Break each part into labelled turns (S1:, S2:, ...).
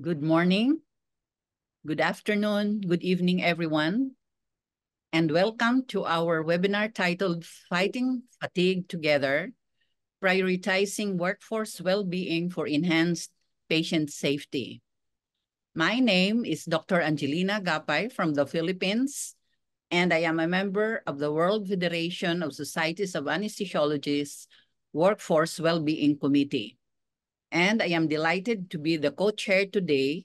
S1: Good morning, good afternoon, good evening, everyone, and welcome to our webinar titled Fighting Fatigue Together, Prioritizing Workforce Well-Being for Enhanced Patient Safety. My name is Dr. Angelina Gapay from the Philippines, and I am a member of the World Federation of Societies of Anesthesiologists Workforce Well-Being Committee and I am delighted to be the co-chair today,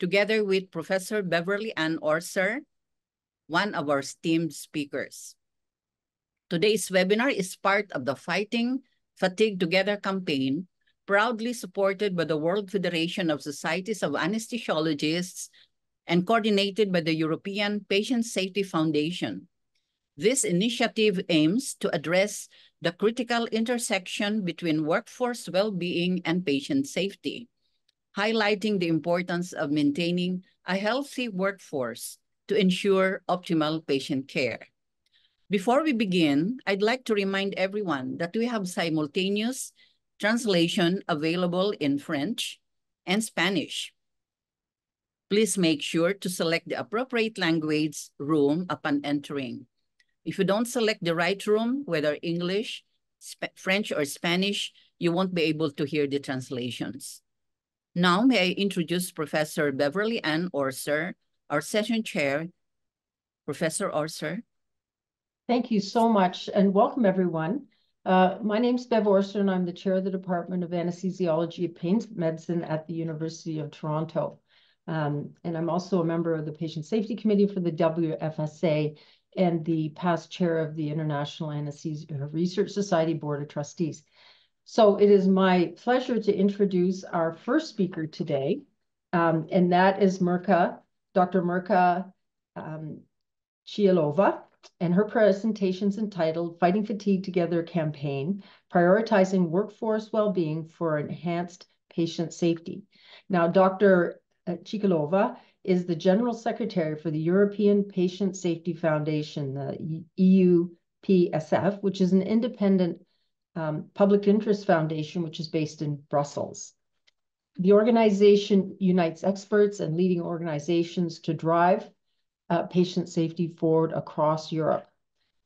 S1: together with Professor Beverly Anne Orser, one of our esteemed speakers. Today's webinar is part of the Fighting Fatigue Together campaign, proudly supported by the World Federation of Societies of Anesthesiologists and coordinated by the European Patient Safety Foundation. This initiative aims to address the critical intersection between workforce well-being and patient safety, highlighting the importance of maintaining a healthy workforce to ensure optimal patient care. Before we begin, I'd like to remind everyone that we have simultaneous translation available in French and Spanish. Please make sure to select the appropriate language room upon entering. If you don't select the right room, whether English, Sp French, or Spanish, you won't be able to hear the translations. Now, may I introduce Professor Beverly Anne Orser, our session chair. Professor Orser.
S2: Thank you so much, and welcome everyone. Uh, my name is Bev Orser, and I'm the chair of the Department of Anesthesiology and Pain Medicine at the University of Toronto. Um, and I'm also a member of the Patient Safety Committee for the WFSA, and the past chair of the International Anesthesia Research Society Board of Trustees. So it is my pleasure to introduce our first speaker today, um, and that is Mirka, Dr. Mirka um, Chialova, and her presentation is entitled Fighting Fatigue Together Campaign, Prioritizing Workforce Wellbeing for Enhanced Patient Safety. Now, Dr. Chikalova is the General Secretary for the European Patient Safety Foundation, the EUPSF, which is an independent um, public interest foundation, which is based in Brussels. The organization unites experts and leading organizations to drive uh, patient safety forward across Europe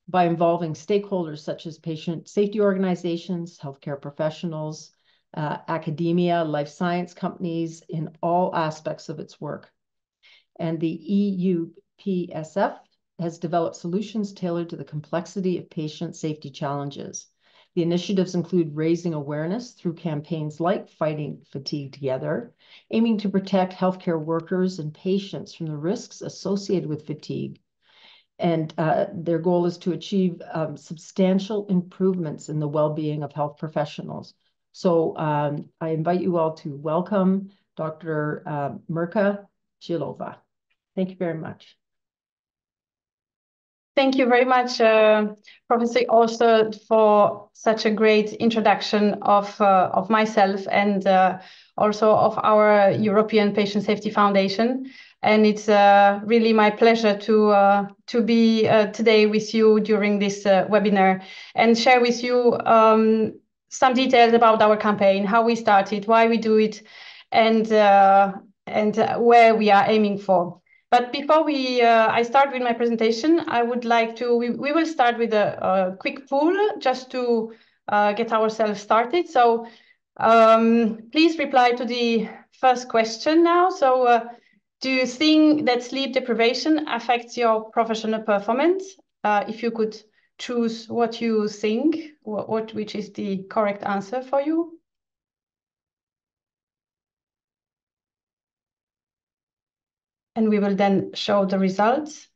S2: by involving stakeholders such as patient safety organizations, healthcare professionals, uh, academia, life science companies in all aspects of its work and the EUPSF has developed solutions tailored to the complexity of patient safety challenges. The initiatives include raising awareness through campaigns like Fighting Fatigue Together, aiming to protect healthcare workers and patients from the risks associated with fatigue. And uh, their goal is to achieve um, substantial improvements in the well-being of health professionals. So um, I invite you all to welcome Dr. Uh, Mirka Chilova. Thank you very much.
S3: Thank you very much, uh, Professor Orser, for such a great introduction of, uh, of myself and uh, also of our European Patient Safety Foundation. And it's uh, really my pleasure to, uh, to be uh, today with you during this webinar and share with you um, some details about our campaign, how we started, why we do it, and, and where we are aiming for. But before we, uh, I start with my presentation, I would like to, we, we will start with a, a quick poll just to uh, get ourselves started. So um, please reply to the first question now. So uh, do you think that sleep deprivation affects your professional performance? Uh, if you could choose what you think, what, what which is the correct answer for you. And we will then show the results.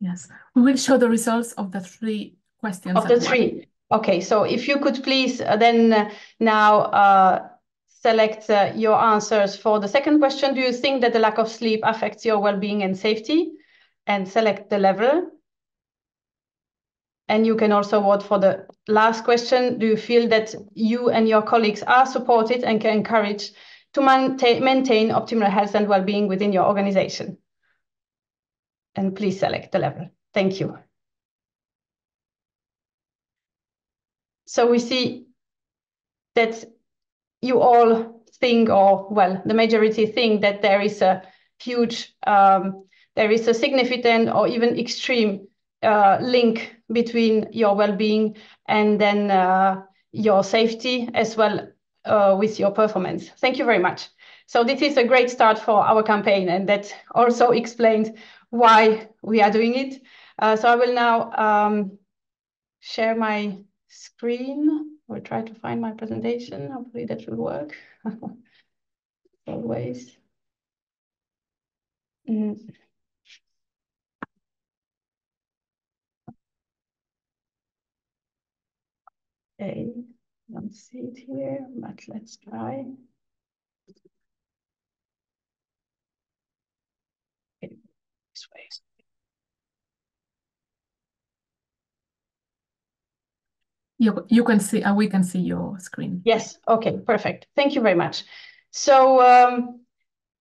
S4: Yes, we will show the results of the three questions.
S3: Of the three. Okay, so if you could please uh, then uh, now uh, select uh, your answers for the second question. Do you think that the lack of sleep affects your well-being and safety? And select the level. And you can also vote for the last question. Do you feel that you and your colleagues are supported and can encourage to maintain, optimal health and well-being within your organization. And please select the level. Thank you. So we see that you all think, or well, the majority think that there is a huge, um, there is a significant or even extreme uh, link between your well-being and then uh, your safety as well with your performance. Thank you very much. So this is a great start for our campaign and that also explains why we are doing it. Uh, so I will now um, share my screen or try to find my presentation. Hopefully that will work. Always. Mm. Okay, don't see it here, but let's try. Okay, this way.
S4: You, you can see, uh, we can see your screen.
S3: Yes, okay, perfect. Thank you very much. So, um,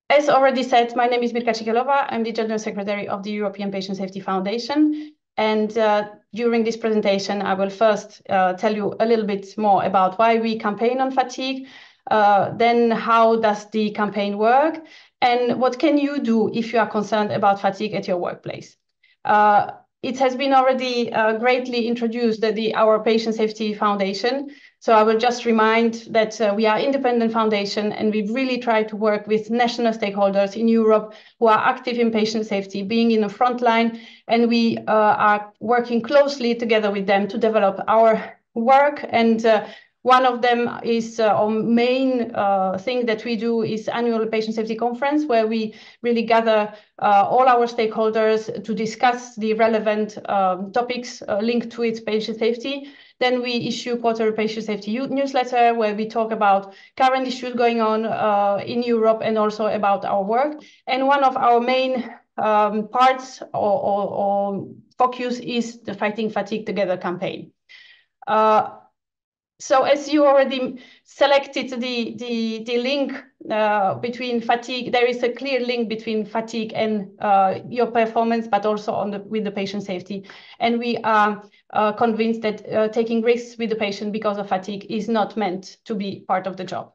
S3: as already said, my name is Mirka Cikkelova. I'm the General Secretary of the European Patient Safety Foundation. And uh, during this presentation, I will first uh, tell you a little bit more about why we campaign on fatigue, uh, then how does the campaign work, and what can you do if you are concerned about fatigue at your workplace. Uh, it has been already greatly introduced that the our Patient Safety Foundation. So I will just remind that uh, we are independent foundation and we really try to work with national stakeholders in Europe who are active in patient safety, being in the front line, and we uh, are working closely together with them to develop our work and uh, one of them is uh, our main uh, thing that we do is annual patient safety conference where we really gather uh, all our stakeholders to discuss the relevant um, topics linked to its patient safety. Then we issue quarterly patient safety newsletter where we talk about current issues going on uh, in Europe and also about our work. And one of our main um, parts or, or, or, focus is the Fighting Fatigue Together campaign. Uh, so as you already selected the, the, the link uh, between fatigue, there is a clear link between fatigue and uh, your performance, but also on the, with the patient safety. And we are uh, convinced that uh, taking risks with the patient because of fatigue is not meant to be part of the job.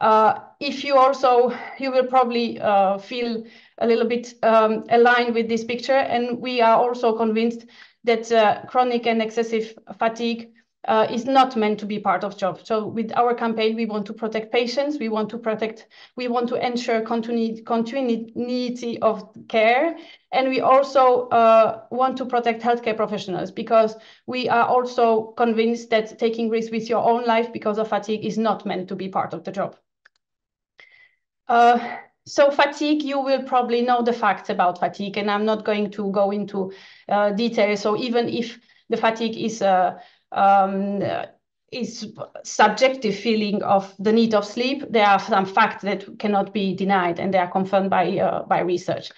S3: Uh, if you also, you will probably uh, feel a little bit um, aligned with this picture. And we are also convinced that chronic and excessive fatigue uh, is not meant to be part of job. So with our campaign, we want to protect patients. We want to protect, we want to ensure continuity, of care. And we also uh, want to protect healthcare professionals because we are also convinced that taking risks with your own life because of fatigue is not meant to be part of the job. Uh, so fatigue, you will probably know the facts about fatigue, and I'm not going to go into uh, detail. So even if the fatigue is uh, um, is subjective feeling of the need of sleep. There are some facts that cannot be denied and they are confirmed by, uh, by research.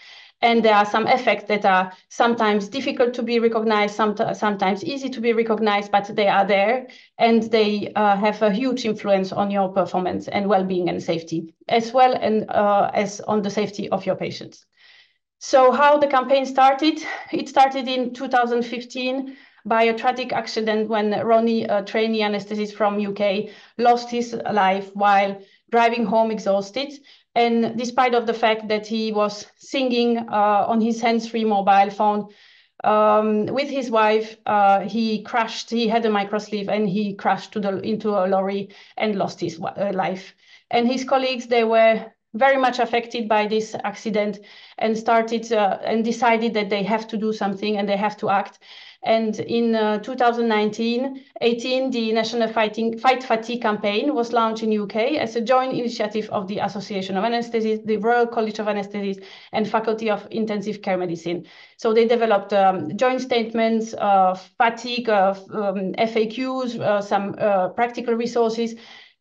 S3: And there are some effects that are sometimes difficult to be recognized, some, sometimes easy to be recognized, but they are there and they uh, have a huge influence on your performance and well-being and safety, as well and, uh, as on the safety of your patients. So how the campaign started? It started in 2015 by a tragic accident when Ronnie, a trainee anesthetist from UK, lost his life while driving home exhausted. And despite of the fact that he was singing uh, on his hands-free mobile phone um, with his wife, uh, he crashed. He had a microsleep and he crashed the, into a lorry and lost his uh, life. And his colleagues, they were very much affected by this accident and started uh, and decided that they have to do something and they have to act. And in uh, 2019, 18, the National Fighting, Fight Fatigue campaign was launched in UK as a joint initiative of the Association of Anesthesists, the Royal College of Anesthesists, and Faculty of Intensive Care Medicine. So they developed um, joint statements of fatigue, of um, FAQs, uh, some uh, practical resources,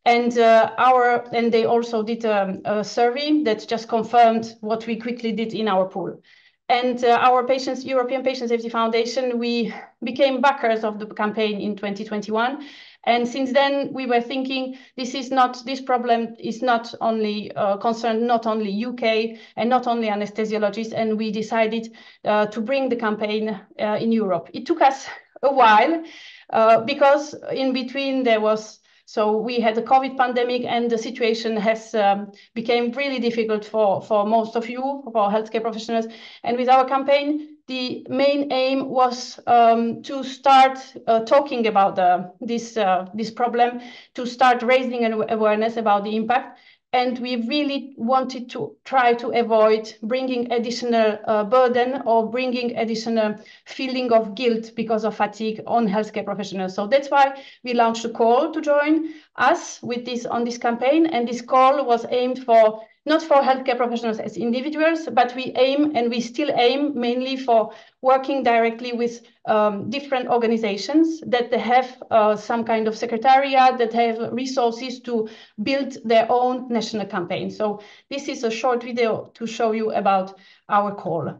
S3: and uh, our and they also did um, a survey that just confirmed what we quickly did in our pool. And uh, our patients, European Patient Safety Foundation, we became backers of the campaign in 2021. And since then, we were thinking this is not this problem is not only uh, concerned not only UK and not only anesthesiologists, and we decided uh, to bring the campaign uh, in Europe. It took us a while uh, because in between there was So we had the COVID pandemic and the situation has um, became really difficult for, for most of you, for healthcare professionals. And with our campaign, the main aim was um, to start uh, talking about the, this, uh, this problem, to start raising an awareness about the impact, and we really wanted to try to avoid bringing additional uh, burden or bringing additional feeling of guilt because of fatigue on healthcare professionals. So that's why we launched a call to join us with this on this campaign. And this call was aimed for not for healthcare professionals as individuals, but we aim and we still aim mainly for working directly with um, different organizations that have uh, some kind of secretariat, that have resources to build their own national campaign. So this is a short video to show you about our call.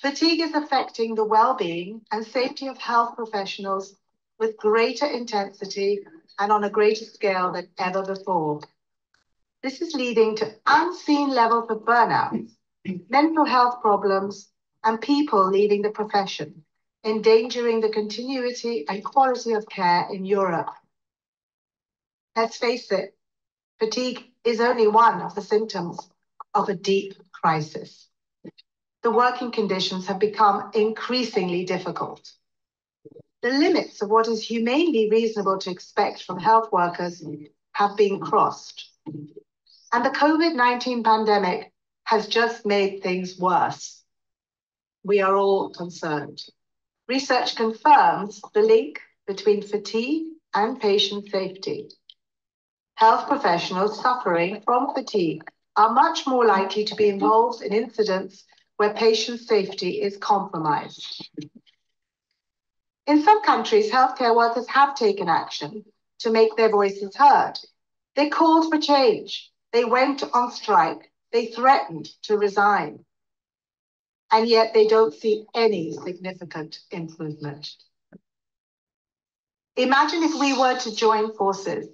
S5: Fatigue is affecting the well-being and safety of health professionals with greater intensity and on a greater scale than ever before. This is leading to unseen levels of burnout, mental health problems, and people leaving the profession, endangering the continuity and quality of care in Europe. Let's face it, fatigue is only one of the symptoms of a deep crisis. The working conditions have become increasingly difficult the limits of what is humanely reasonable to expect from health workers have been crossed. And the COVID 19 pandemic has just made things worse. We are all concerned. Research confirms the link between fatigue and patient safety. Health professionals suffering from fatigue are much more likely to be involved in incidents where patient safety is compromised. In some countries, healthcare workers have taken action to make their voices heard. They called for change. They went on strike. They threatened to resign. And yet they don't see any significant improvement. Imagine if we were to join forces.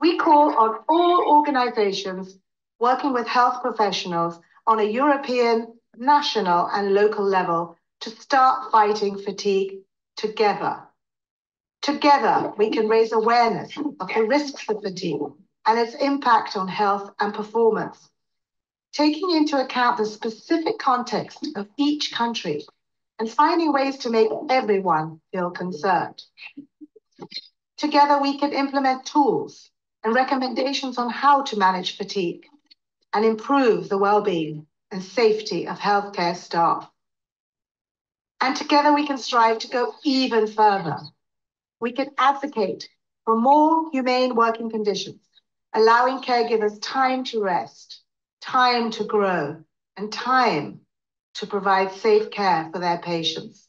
S5: We call on all organizations working with health professionals on a European, national, and local level to start fighting fatigue together. Together, we can raise awareness of the risks of fatigue and its impact on health and performance, taking into account the specific context of each country and finding ways to make everyone feel concerned. Together, we can implement tools and recommendations on how to manage fatigue and improve the well-being and safety of healthcare staff. And together we can strive to go even further. We can advocate for more humane working conditions, allowing caregivers time to rest, time to grow, and time to provide safe care for their patients.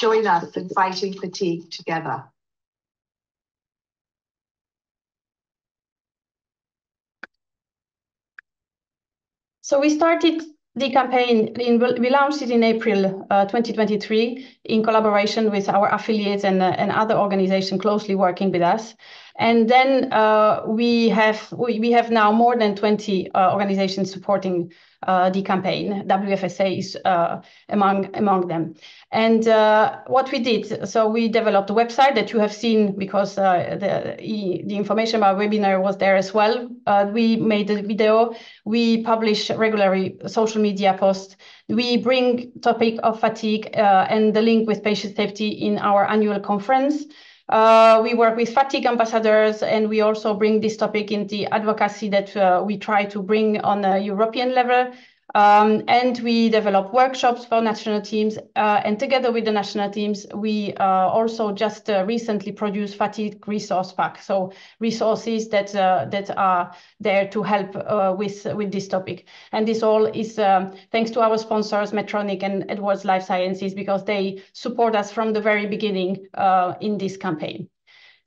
S5: Join us in fighting fatigue together.
S3: So we started the campaign, in, we launched it in April uh, 2023 in collaboration with our affiliates and, uh, and other organizations closely working with us. And then uh, we have we, we have now more than 20 uh, organizations supporting uh, the campaign. WFSA is uh, among among them. And uh, what we did, so we developed a website that you have seen because uh, the the information about webinar was there as well. we made a video. We publish regularly social media posts. We bring topic of fatigue and the link with patient safety in our annual conference. Uh, we work with fatigue ambassadors, and we also bring this topic in the advocacy that uh, we try to bring on a European level. Um, and we develop workshops for national teams. Uh, and together with the national teams, we uh, also just uh, recently produced fatigue resource pack. So resources that uh, that are there to help uh, with with this topic. And this all is um, thanks to our sponsors, Medtronic and Edwards Life Sciences, because they support us from the very beginning uh, in this campaign.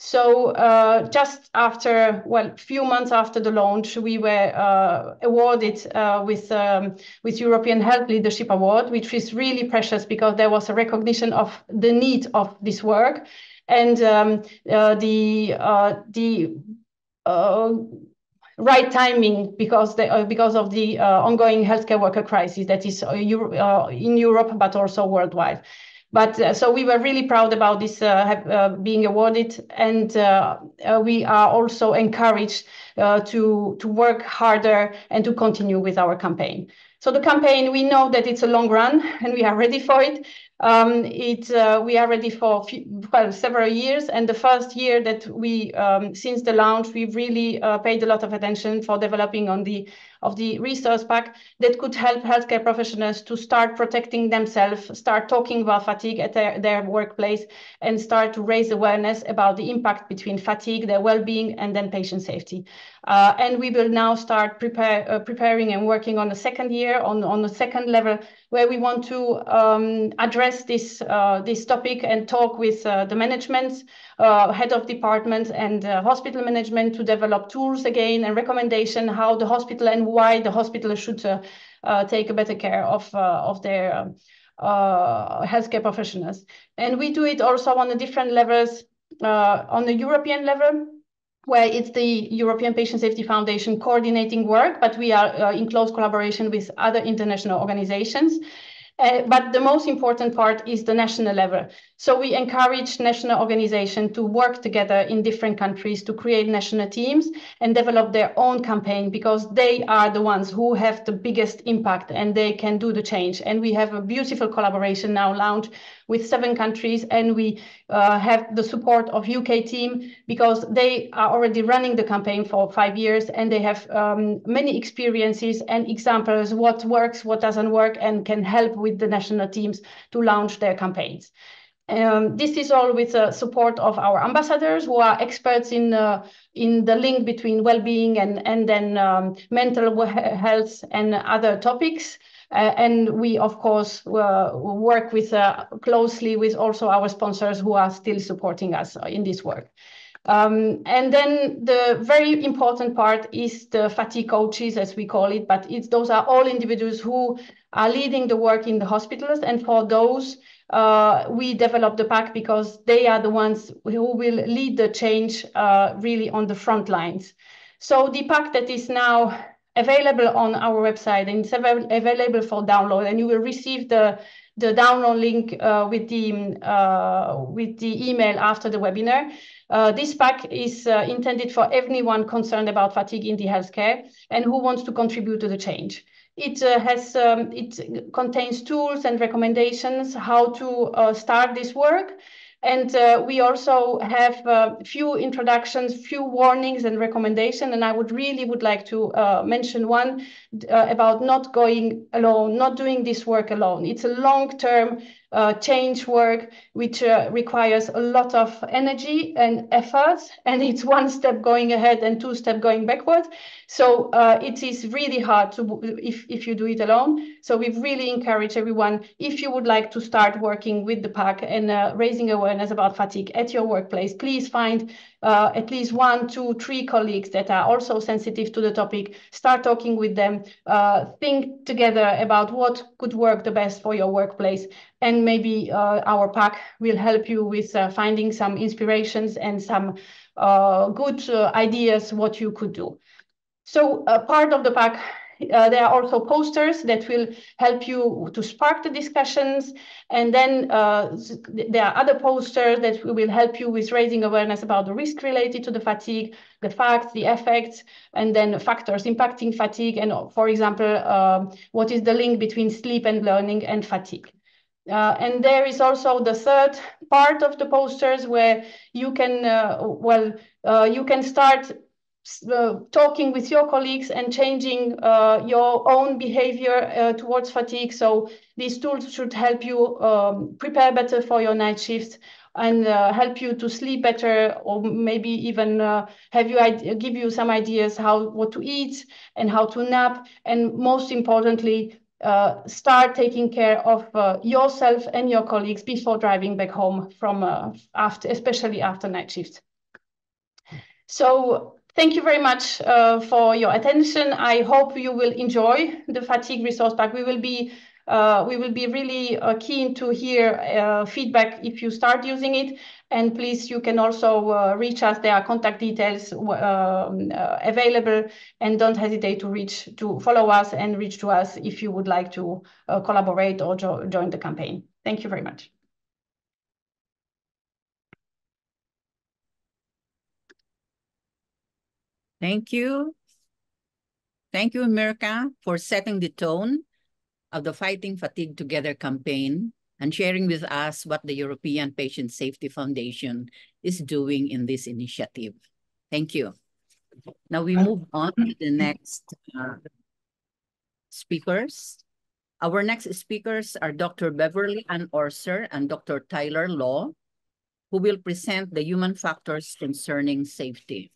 S3: So uh, just after, well, few months after the launch, we were uh, awarded uh, with um, with European Health Leadership Award, which is really precious because there was a recognition of the need of this work and um, uh, the uh, the uh, right timing because the, uh, because of the uh, ongoing healthcare worker crisis that is uh, Euro in Europe but also worldwide. But uh, so we were really proud about this uh, uh, being awarded, and we are also encouraged to to work harder and to continue with our campaign. So the campaign, we know that it's a long run, and we are ready for it. Um, it uh, we are ready for few, well several years, and the first year that we um, since the launch, we've really uh, paid a lot of attention for developing on the of the resource pack that could help healthcare professionals to start protecting themselves, start talking about fatigue at their, their workplace, and start to raise awareness about the impact between fatigue, their well-being, and then patient safety. Uh, and we will now start prepare, uh, preparing and working on the second year, on, on the second level, where we want to um, address this, uh, this topic and talk with uh, the management, head of departments and uh, hospital management to develop tools again and recommendation how the hospital and why the hospital should take a better care of, of their um, healthcare professionals. And we do it also on the different levels, on the European level, where it's the European Patient Safety Foundation coordinating work, but we are uh, in close collaboration with other international organizations. Uh, but the most important part is the national level. So we encourage national organizations to work together in different countries to create national teams and develop their own campaign because they are the ones who have the biggest impact and they can do the change. And we have a beautiful collaboration now launched with seven countries and we uh, have the support of UK team because they are already running the campaign for five years and they have um, many experiences and examples what works, what doesn't work and can help with the national teams to launch their campaigns. Um, this is all with the support of our ambassadors who are experts in uh, in the link between well-being and and then um, mental health and other topics. Uh, and we, of course, uh, work with uh, closely with also our sponsors who are still supporting us in this work. Um, and then the very important part is the fatigue coaches, as we call it, but it's those are all individuals who are leading the work in the hospitals. And for those, uh, we develop the pack because they are the ones who will lead the change uh, really on the front lines. So the pack that is now available on our website and it's available for download and you will receive the the download link uh, with the uh, with the email after the webinar. Uh, this pack is uh, intended for anyone concerned about fatigue in the healthcare and who wants to contribute to the change. It uh, has um, it contains tools and recommendations how to uh, start this work and uh, we also have a uh, few introductions, few warnings and recommendations. And I would really would like to uh, mention one uh, about not going alone, not doing this work alone. It's a long-term uh, change work, which uh, requires a lot of energy and effort. And it's one step going ahead and two step going backward. So uh, it is really hard to if, if you do it alone. So we really encourage everyone, if you would like to start working with the pack and uh, raising awareness about fatigue at your workplace, please find uh, at least one, two, three colleagues that are also sensitive to the topic, start talking with them, uh, think together about what could work the best for your workplace. And maybe uh, our pack will help you with uh, finding some inspirations and some good ideas what you could do. So part of the pack uh, there are also posters that will help you to spark the discussions. And then uh, there are other posters that will help you with raising awareness about the risk related to the fatigue, the facts, the effects, and then factors impacting fatigue. And for example, um, what is the link between sleep and learning and fatigue. Uh, and there is also the third part of the posters where you can, uh, well, uh, you can start uh, talking with your colleagues and changing uh, your own behavior uh, towards fatigue. So these tools should help you um, prepare better for your night shifts and uh, help you to sleep better or maybe even uh, have you give you some ideas how what to eat and how to nap and most importantly uh, start taking care of yourself and your colleagues before driving back home from after especially after night shift so Thank you very much uh, for your attention. I hope you will enjoy the fatigue resource pack. We will be uh, we will be really uh, keen to hear uh, feedback if you start using it. And please, you can also uh, reach us. There are contact details um, uh, available, and don't hesitate to reach to follow us and reach to us if you would like to collaborate or jo join the campaign. Thank you very much.
S1: Thank you. Thank you, Mirka, for setting the tone of the Fighting Fatigue Together campaign and sharing with us what the European Patient Safety Foundation is doing in this initiative. Thank you. Now we move on to the next uh, speakers. Our next speakers are Dr. Beverly Anne Orser and Dr. Tyler Law, who will present the human factors concerning safety.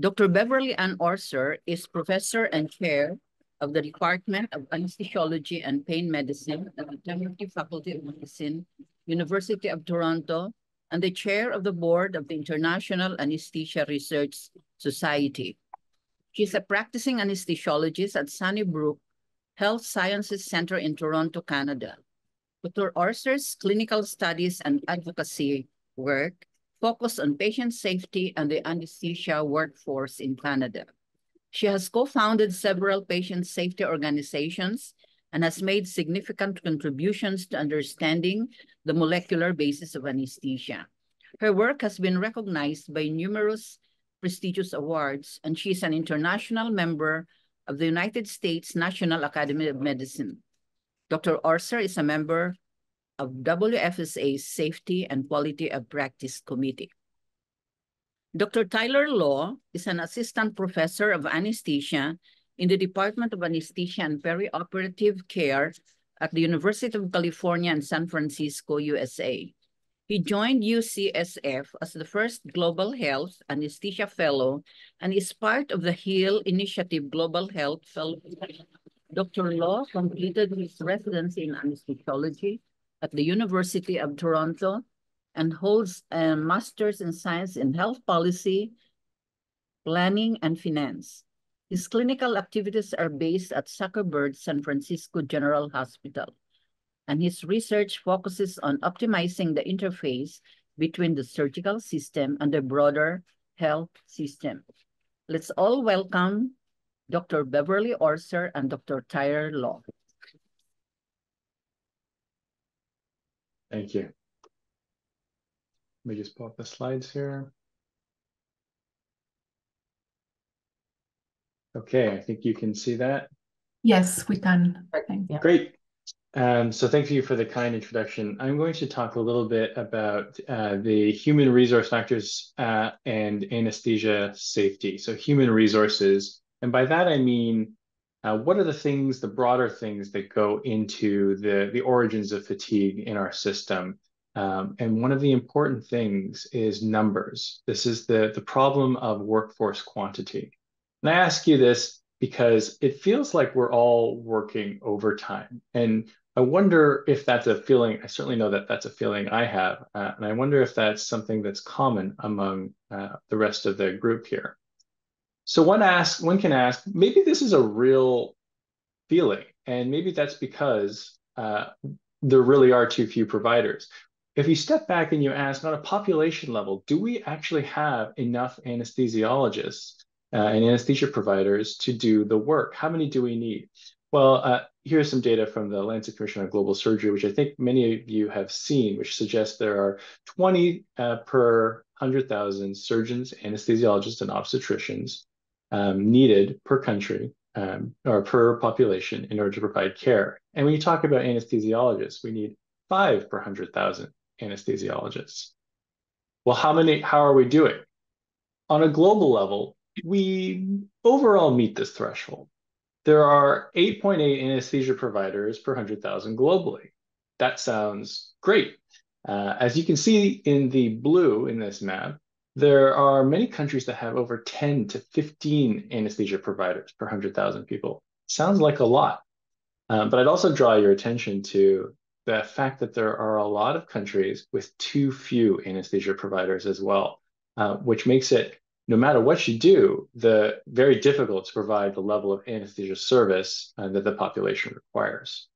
S1: Dr. Beverly Anne Orser is professor and chair of the Department of Anesthesiology and Pain Medicine at the Faculty of Medicine, University of Toronto, and the chair of the board of the International Anesthesia Research Society. She's a practicing anesthesiologist at Sunnybrook Health Sciences Center in Toronto, Canada. Dr. Orser's clinical studies and advocacy work focus on patient safety and the anesthesia workforce in Canada. She has co-founded several patient safety organizations and has made significant contributions to understanding the molecular basis of anesthesia. Her work has been recognized by numerous prestigious awards, and she is an international member of the United States National Academy of Medicine. Dr. Orser is a member of WFSA's Safety and Quality of Practice Committee. Dr. Tyler Law is an assistant professor of anesthesia in the Department of Anesthesia and Perioperative Care at the University of California in San Francisco, USA. He joined UCSF as the first Global Health Anesthesia Fellow and is part of the HEAL Initiative Global Health Fellow. Dr. Law completed his residency in anesthesiology at the University of Toronto and holds a master's in science in health policy, planning, and finance. His clinical activities are based at Zuckerberg San Francisco General Hospital, and his research focuses on optimizing the interface between the surgical system and the broader health system. Let's all welcome Dr. Beverly Orser and Dr. Tyler Law.
S6: Thank you. Let me just pull up the slides here. Okay, I think you can see that.
S4: Yes, we can.
S2: Yeah.
S6: Great. Um, so thank you for the kind introduction. I'm going to talk a little bit about uh, the human resource factors uh, and anesthesia safety. So human resources, and by that I mean, uh, what are the things, the broader things that go into the, the origins of fatigue in our system? Um, and one of the important things is numbers. This is the, the problem of workforce quantity. And I ask you this because it feels like we're all working overtime. And I wonder if that's a feeling, I certainly know that that's a feeling I have. Uh, and I wonder if that's something that's common among uh, the rest of the group here. So one ask, one can ask, maybe this is a real feeling, and maybe that's because uh, there really are too few providers if you step back and you ask on a population level, do we actually have enough anesthesiologists uh, and anesthesia providers to do the work? How many do we need? Well, uh, here's some data from the Lancet Commission on Global Surgery, which I think many of you have seen, which suggests there are 20 uh, per 100,000 surgeons, anesthesiologists, and obstetricians um, needed per country um, or per population in order to provide care. And when you talk about anesthesiologists, we need five per 100,000 anesthesiologists. Well, how many, how are we doing? On a global level, we overall meet this threshold. There are 8.8 anesthesia providers per 100,000 globally. That sounds great. Uh, as you can see in the blue in this map, there are many countries that have over 10 to 15 anesthesia providers per 100,000 people. Sounds like a lot. Um, but I'd also draw your attention to the fact that there are a lot of countries with too few anesthesia providers as well, uh, which makes it, no matter what you do, the very difficult to provide the level of anesthesia service uh, that the population requires.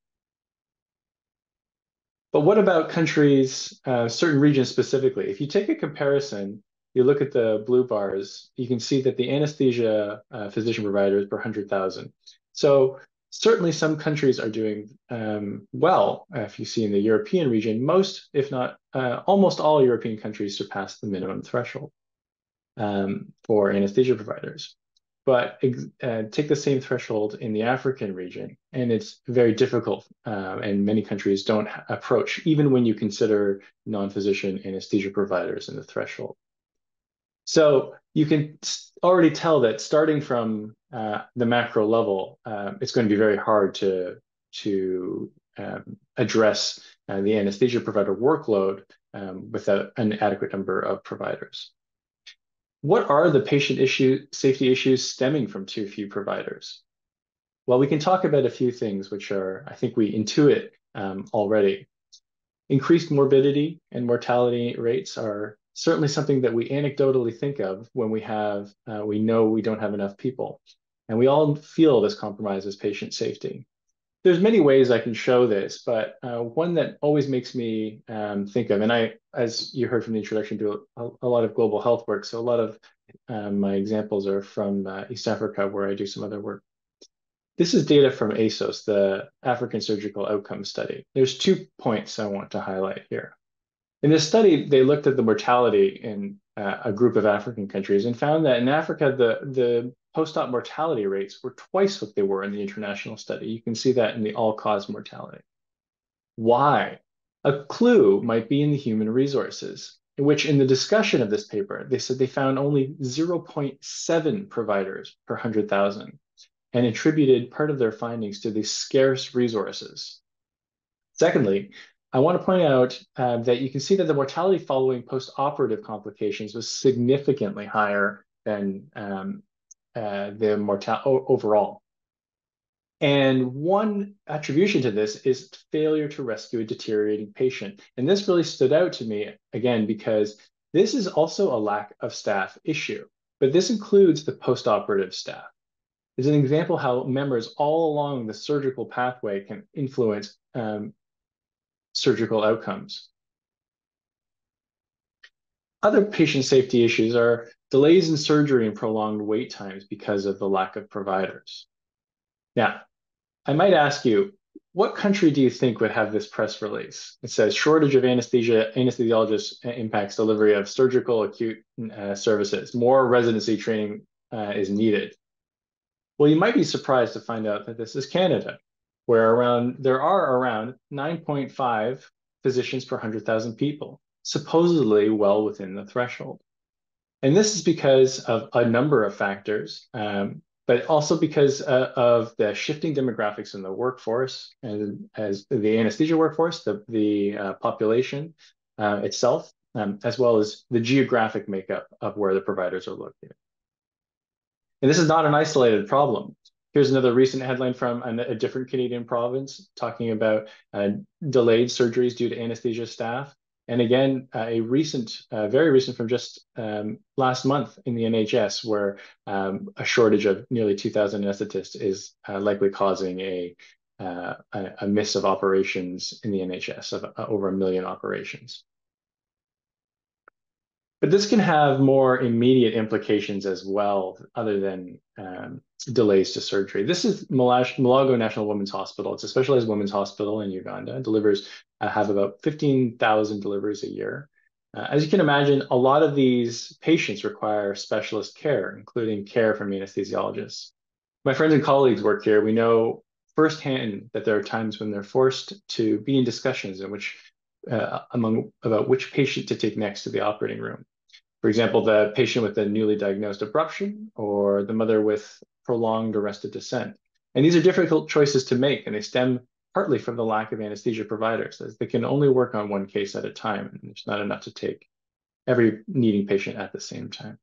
S6: But what about countries, uh, certain regions specifically? If you take a comparison, you look at the blue bars, you can see that the anesthesia uh, physician providers per 100,000. So certainly some countries are doing um, well. If you see in the European region, most, if not uh, almost all European countries surpass the minimum threshold. um, for anesthesia providers. But uh, take the same threshold in the African region, and it's very difficult, uh, and many countries don't approach, even when you consider non-physician anesthesia providers in the threshold. So you can already tell that starting from uh, the macro level, uh, it's going to be very hard to to um, address uh, the anesthesia provider workload um, without an adequate number of providers. What are the patient issue safety issues stemming from too few providers? Well, we can talk about a few things which are, I think we intuit um, already. Increased morbidity and mortality rates are certainly something that we anecdotally think of when we have, uh, we know we don't have enough people. And we all feel this compromises patient safety there's many ways I can show this, but uh, one that always makes me um, think of, and I, as you heard from the introduction, do a, a lot of global health work. So a lot of um, my examples are from uh, East Africa, where I do some other work. This is data from ASOS, the African Surgical Outcome Study. There's two points I want to highlight here. In this study, they looked at the mortality in uh, a group of African countries and found that in Africa, the, the post-op mortality rates were twice what they were in the international study. You can see that in the all-cause mortality. Why? A clue might be in the human resources, in which in the discussion of this paper, they said they found only 0.7 providers per 100,000 and attributed part of their findings to the scarce resources. Secondly, I want to point out uh, that you can see that the mortality following post-operative complications was significantly higher than um, uh, the mortality overall. And one attribution to this is failure to rescue a deteriorating patient. And this really stood out to me again because this is also a lack of staff issue, but this includes the postoperative staff. It's an example how members all along the surgical pathway can influence um, surgical outcomes. Other patient safety issues are delays in surgery and prolonged wait times because of the lack of providers. Now, I might ask you, what country do you think would have this press release? It says shortage of anesthesia anesthesiologists impacts delivery of surgical acute uh, services. More residency training uh, is needed. Well, you might be surprised to find out that this is Canada, where around there are around 9.5 physicians per 100,000 people, supposedly well within the threshold. And this is because of a number of factors, um, but also because uh, of the shifting demographics in the workforce and as the anesthesia workforce, the, the uh, population uh, itself, um, as well as the geographic makeup of where the providers are located. And this is not an isolated problem. Here's another recent headline from a, a different Canadian province talking about uh, delayed surgeries due to anesthesia staff. And again, uh, a recent, uh, very recent from just um, last month in the NHS, where um, a shortage of nearly 2,000 anesthetists is uh, likely causing a, uh, a, a, miss of operations in the NHS of uh, over a million operations. But this can have more immediate implications as well, other than um, delays to surgery. This is Mulago National Women's Hospital. It's a specialized women's hospital in Uganda. It delivers uh, have about 15,000 deliveries a year. Uh, as you can imagine, a lot of these patients require specialist care, including care from anesthesiologists. My friends and colleagues work here. We know firsthand that there are times when they're forced to be in discussions in which uh, among about which patient to take next to the operating room. For example, the patient with a newly diagnosed abruption or the mother with prolonged arrested descent. And these are difficult choices to make, and they stem partly from the lack of anesthesia providers, as they can only work on one case at a time, and there's not enough to take every needing patient at the same time.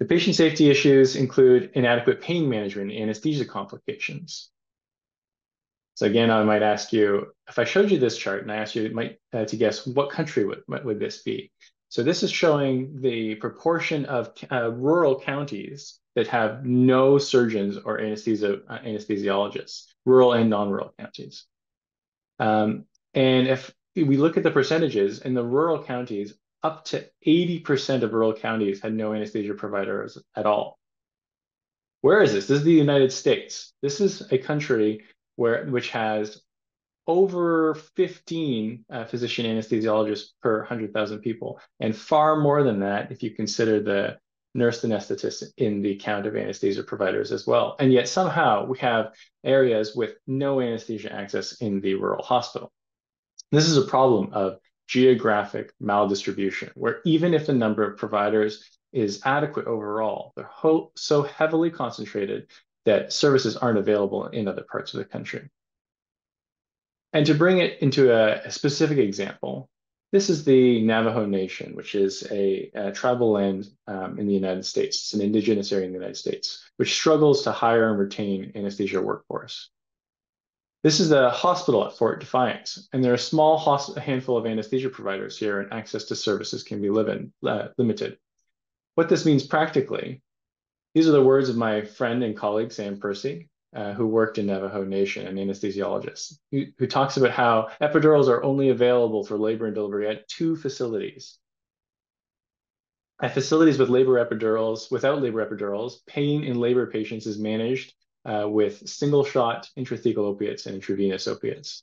S6: The patient safety issues include inadequate pain management and anesthesia complications. So again, I might ask you, if I showed you this chart and I asked you might, uh, to guess what country would, would this be? So this is showing the proportion of uh, rural counties that have no surgeons or anesthesia, uh, anesthesiologists, rural and non-rural counties. Um, and if we look at the percentages in the rural counties, up to 80% of rural counties had no anesthesia providers at all. Where is this? This is the United States. This is a country where which has over 15 uh, physician anesthesiologists per 100,000 people, and far more than that if you consider the nurse anesthetists in the count of anesthesia providers as well. And yet somehow we have areas with no anesthesia access in the rural hospital. This is a problem of geographic maldistribution, where even if the number of providers is adequate overall, they're so heavily concentrated that services aren't available in other parts of the country. And to bring it into a, a specific example, this is the Navajo Nation, which is a, a tribal land um, in the United States. It's an indigenous area in the United States, which struggles to hire and retain anesthesia workforce. This is the hospital at Fort Defiance, and there are a small handful of anesthesia providers here, and access to services can be uh, limited. What this means practically, these are the words of my friend and colleague, Sam Percy, uh, who worked in Navajo Nation, an anesthesiologist, who, who talks about how epidurals are only available for labor and delivery at two facilities. At facilities with labor epidurals, without labor epidurals, pain in labor patients is managed uh, with single shot intrathecal opiates and intravenous opiates.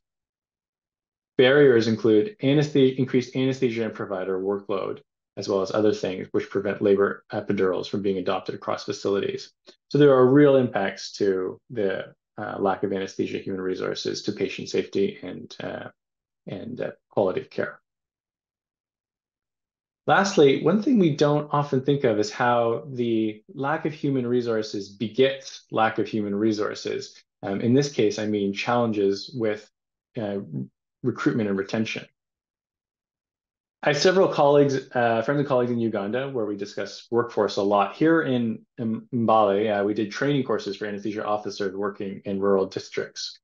S6: Barriers include anesthesia, increased anesthesia and provider workload, as well as other things which prevent labor epidurals from being adopted across facilities. So there are real impacts to the uh, lack of anesthesia human resources to patient safety and, uh, and uh, quality of care. Lastly, one thing we don't often think of is how the lack of human resources begets lack of human resources. Um, in this case, I mean challenges with uh, recruitment and retention. I have several colleagues, uh, friendly colleagues in Uganda, where we discuss workforce a lot. Here in, in Mbale, uh, we did training courses for anesthesia officers working in rural districts.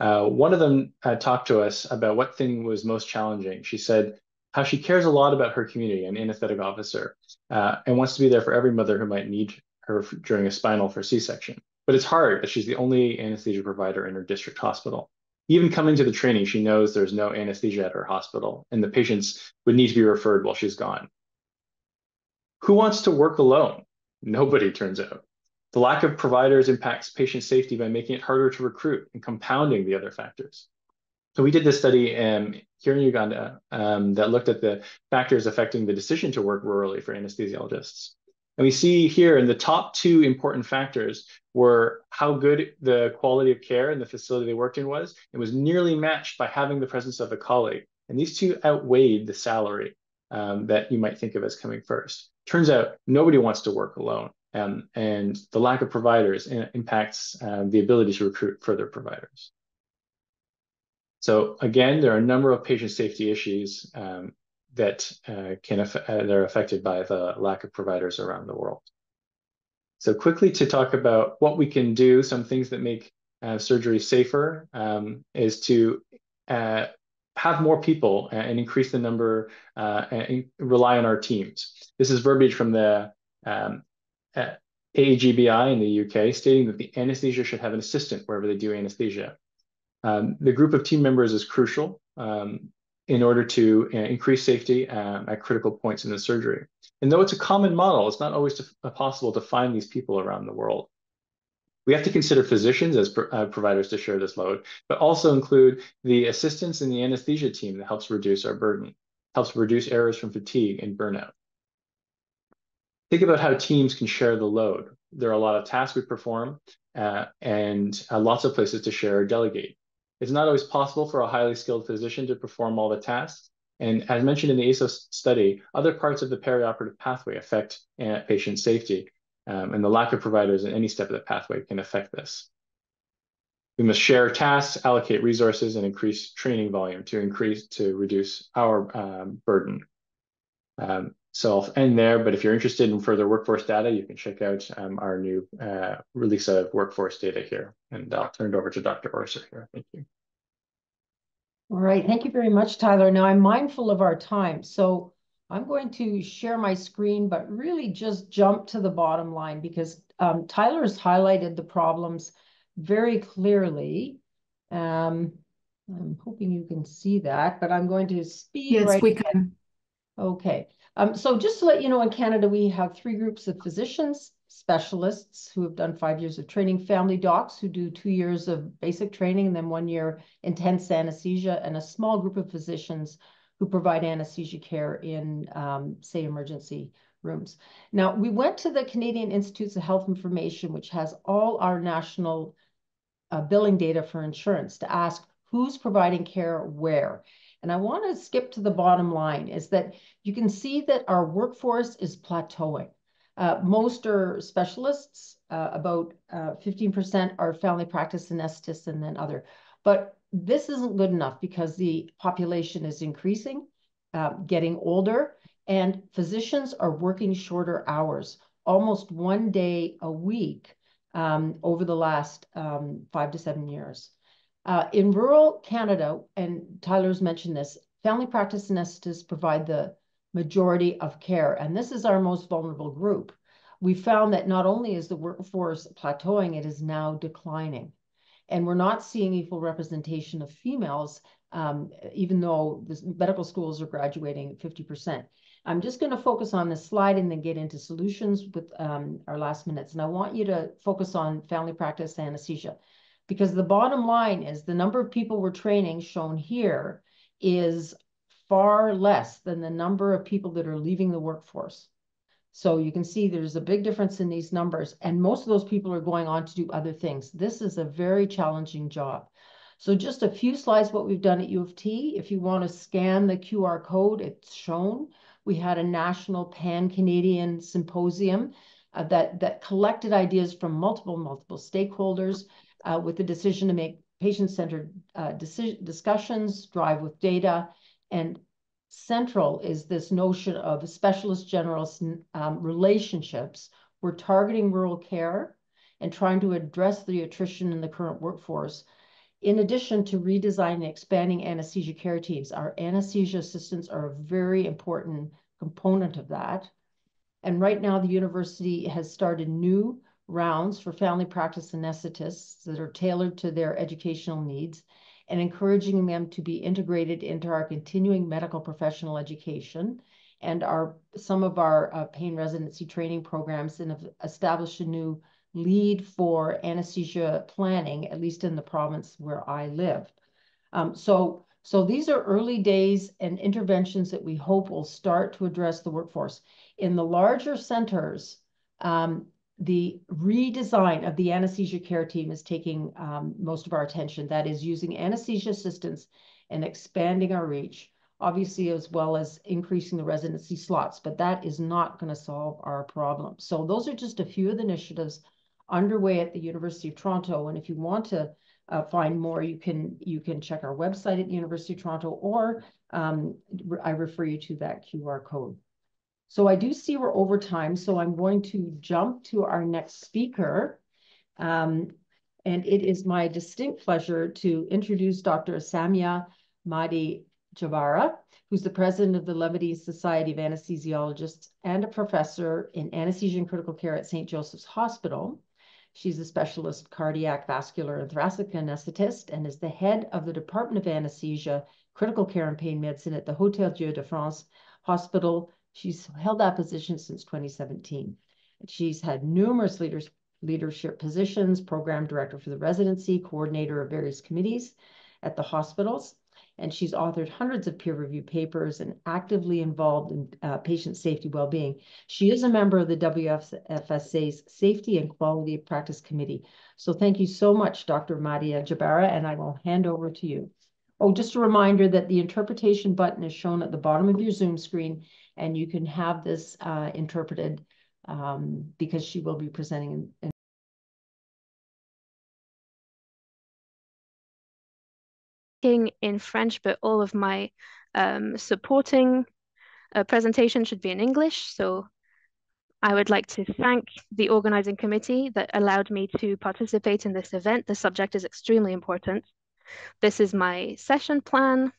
S6: Uh, one of them uh, talked to us about what thing was most challenging. She said how she cares a lot about her community, an anesthetic officer, uh, and wants to be there for every mother who might need her during a spinal for C-section. But it's hard that she's the only anesthesia provider in her district hospital even coming to the training, she knows there's no anesthesia at her hospital and the patients would need to be referred while she's gone. Who wants to work alone? Nobody turns out. The lack of providers impacts patient safety by making it harder to recruit and compounding the other factors. So we did this study um, here in Uganda um, that looked at the factors affecting the decision to work rurally for anesthesiologists. And we see here in the top two important factors were how good the quality of care in the facility they worked in was. It was nearly matched by having the presence of a colleague. And these two outweighed the salary um, that you might think of as coming first. Turns out nobody wants to work alone. Um, and the lack of providers impacts um, the ability to recruit further providers. So again, there are a number of patient safety issues um, that uh, can uh, they're affected by the lack of providers around the world. So quickly to talk about what we can do, some things that make uh, surgery safer um, is to uh, have more people and increase the number uh, and rely on our teams. This is verbiage from the um, AAGBI in the UK stating that the anesthesia should have an assistant wherever they do anesthesia. Um, the group of team members is crucial. Um, in order to uh, increase safety um, at critical points in the surgery. And though it's a common model, it's not always to, uh, possible to find these people around the world. We have to consider physicians as pro uh, providers to share this load, but also include the assistants in the anesthesia team that helps reduce our burden, helps reduce errors from fatigue and burnout. Think about how teams can share the load. There are a lot of tasks we perform uh, and uh, lots of places to share or delegate. It's not always possible for a highly skilled physician to perform all the tasks. And as mentioned in the ASOS study, other parts of the perioperative pathway affect uh, patient safety, um, and the lack of providers in any step of the pathway can affect this. We must share tasks, allocate resources, and increase training volume to increase to reduce our um, burden. Um, so I'll end there, but if you're interested in further workforce data, you can check out um, our new uh, release of workforce data here. And I'll turn it over to Dr. Orser here. Thank you.
S2: All right, thank you very much, Tyler. Now I'm mindful of our time, so I'm going to share my screen, but really just jump to the bottom line because um, Tyler has highlighted the problems very clearly. Um, I'm hoping you can see that, but I'm going to speed
S4: yes,
S2: right
S4: we can.
S2: Okay. Um, so just to let you know, in Canada, we have three groups of physicians. Specialists who have done five years of training, family docs who do two years of basic training and then one year intense anesthesia, and a small group of physicians who provide anesthesia care in, um, say, emergency rooms. Now, we went to the Canadian Institutes of Health Information, which has all our national uh, billing data for insurance to ask who's providing care where. And I want to skip to the bottom line is that you can see that our workforce is plateauing. Uh, most are specialists, uh, about 15% uh, are family practice anesthetists and then other. But this isn't good enough because the population is increasing, uh, getting older, and physicians are working shorter hours, almost one day a week um, over the last um, five to seven years. Uh, in rural Canada, and Tyler's mentioned this, family practice anesthetists provide the majority of care, and this is our most vulnerable group. We found that not only is the workforce plateauing, it is now declining. And we're not seeing equal representation of females, um, even though the medical schools are graduating 50%. I'm just going to focus on this slide and then get into solutions with um, our last minutes. And I want you to focus on family practice anesthesia because the bottom line is the number of people we're training shown here is far less than the number of people that are leaving the workforce. So you can see there's a big difference in these numbers and most of those people are going on to do other things. This is a very challenging job. So just a few slides what we've done at U of T. If you want to scan the QR code, it's shown. We had a national pan-Canadian symposium uh, that, that collected ideas from multiple, multiple stakeholders uh, with the decision to make patient-centered uh, discussions, drive with data, and central is this notion of specialist generalist um, relationships. We're targeting rural care and trying to address the attrition in the current workforce in addition to redesigning and expanding anesthesia care teams, our anesthesia assistants are a very important component of that. And right now, the university has started new rounds for family practice anesthetists that are tailored to their educational needs and encouraging them to be integrated into our continuing medical professional education and our some of our uh, pain residency training programs and have established a new lead for anesthesia planning, at least in the province where I live. Um, so, so these are early days and interventions that we hope will start to address the workforce. In the larger centers, um, the redesign of the anesthesia care team is taking um, most of our attention. That is using anesthesia assistants and expanding our reach, obviously, as well as increasing the residency slots, but that is not going to solve our problem. So those are just a few of the initiatives underway at the University of Toronto. And if you want to uh, find more, you can you can check our website at the University of Toronto, or um, I refer you to that QR code. So I do see we're over time, so I'm going to jump to our next speaker. Um, and it is my distinct pleasure to introduce Dr. Samia Mahdi Javara, who's the president of the Lebanese Society of Anesthesiologists and a professor in anesthesia and critical care at St. Joseph's Hospital. She's a specialist cardiac, vascular, and thoracic anesthetist and is the head of the Department of Anesthesia, Critical Care and Pain Medicine at the Hotel Dieu de France Hospital. She's held that position since 2017. She's had numerous leaders, leadership positions, program director for the residency, coordinator of various committees at the hospitals and she's authored hundreds of peer-reviewed papers and actively involved in uh, patient safety well-being. She is a member of the WFSA's Safety and Quality of Practice Committee. So thank you so much, Dr. Madi-Jebara, and I will hand over to you. Oh, just a reminder that the interpretation button is shown at the bottom of your Zoom screen, and you can have this uh, interpreted um, because she will be presenting in, in
S7: in French, but all of my um, supporting uh, presentation should be in English. So I would like to thank the organizing committee that allowed me to participate in this event. The subject is extremely important. This is my session plan.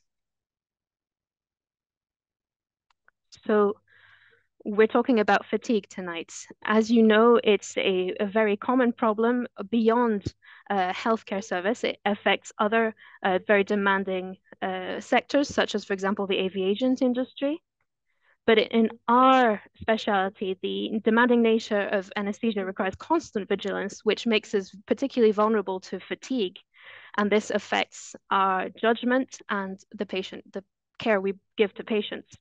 S7: So we're talking about fatigue tonight. As you know, it's a, a very common problem beyond uh, healthcare service. It affects other uh, very demanding uh, sectors, such as, for example, the aviation industry. But in our specialty, the demanding nature of anesthesia requires constant vigilance, which makes us particularly vulnerable to fatigue. And this affects our judgment and the patient, the care we give to patients.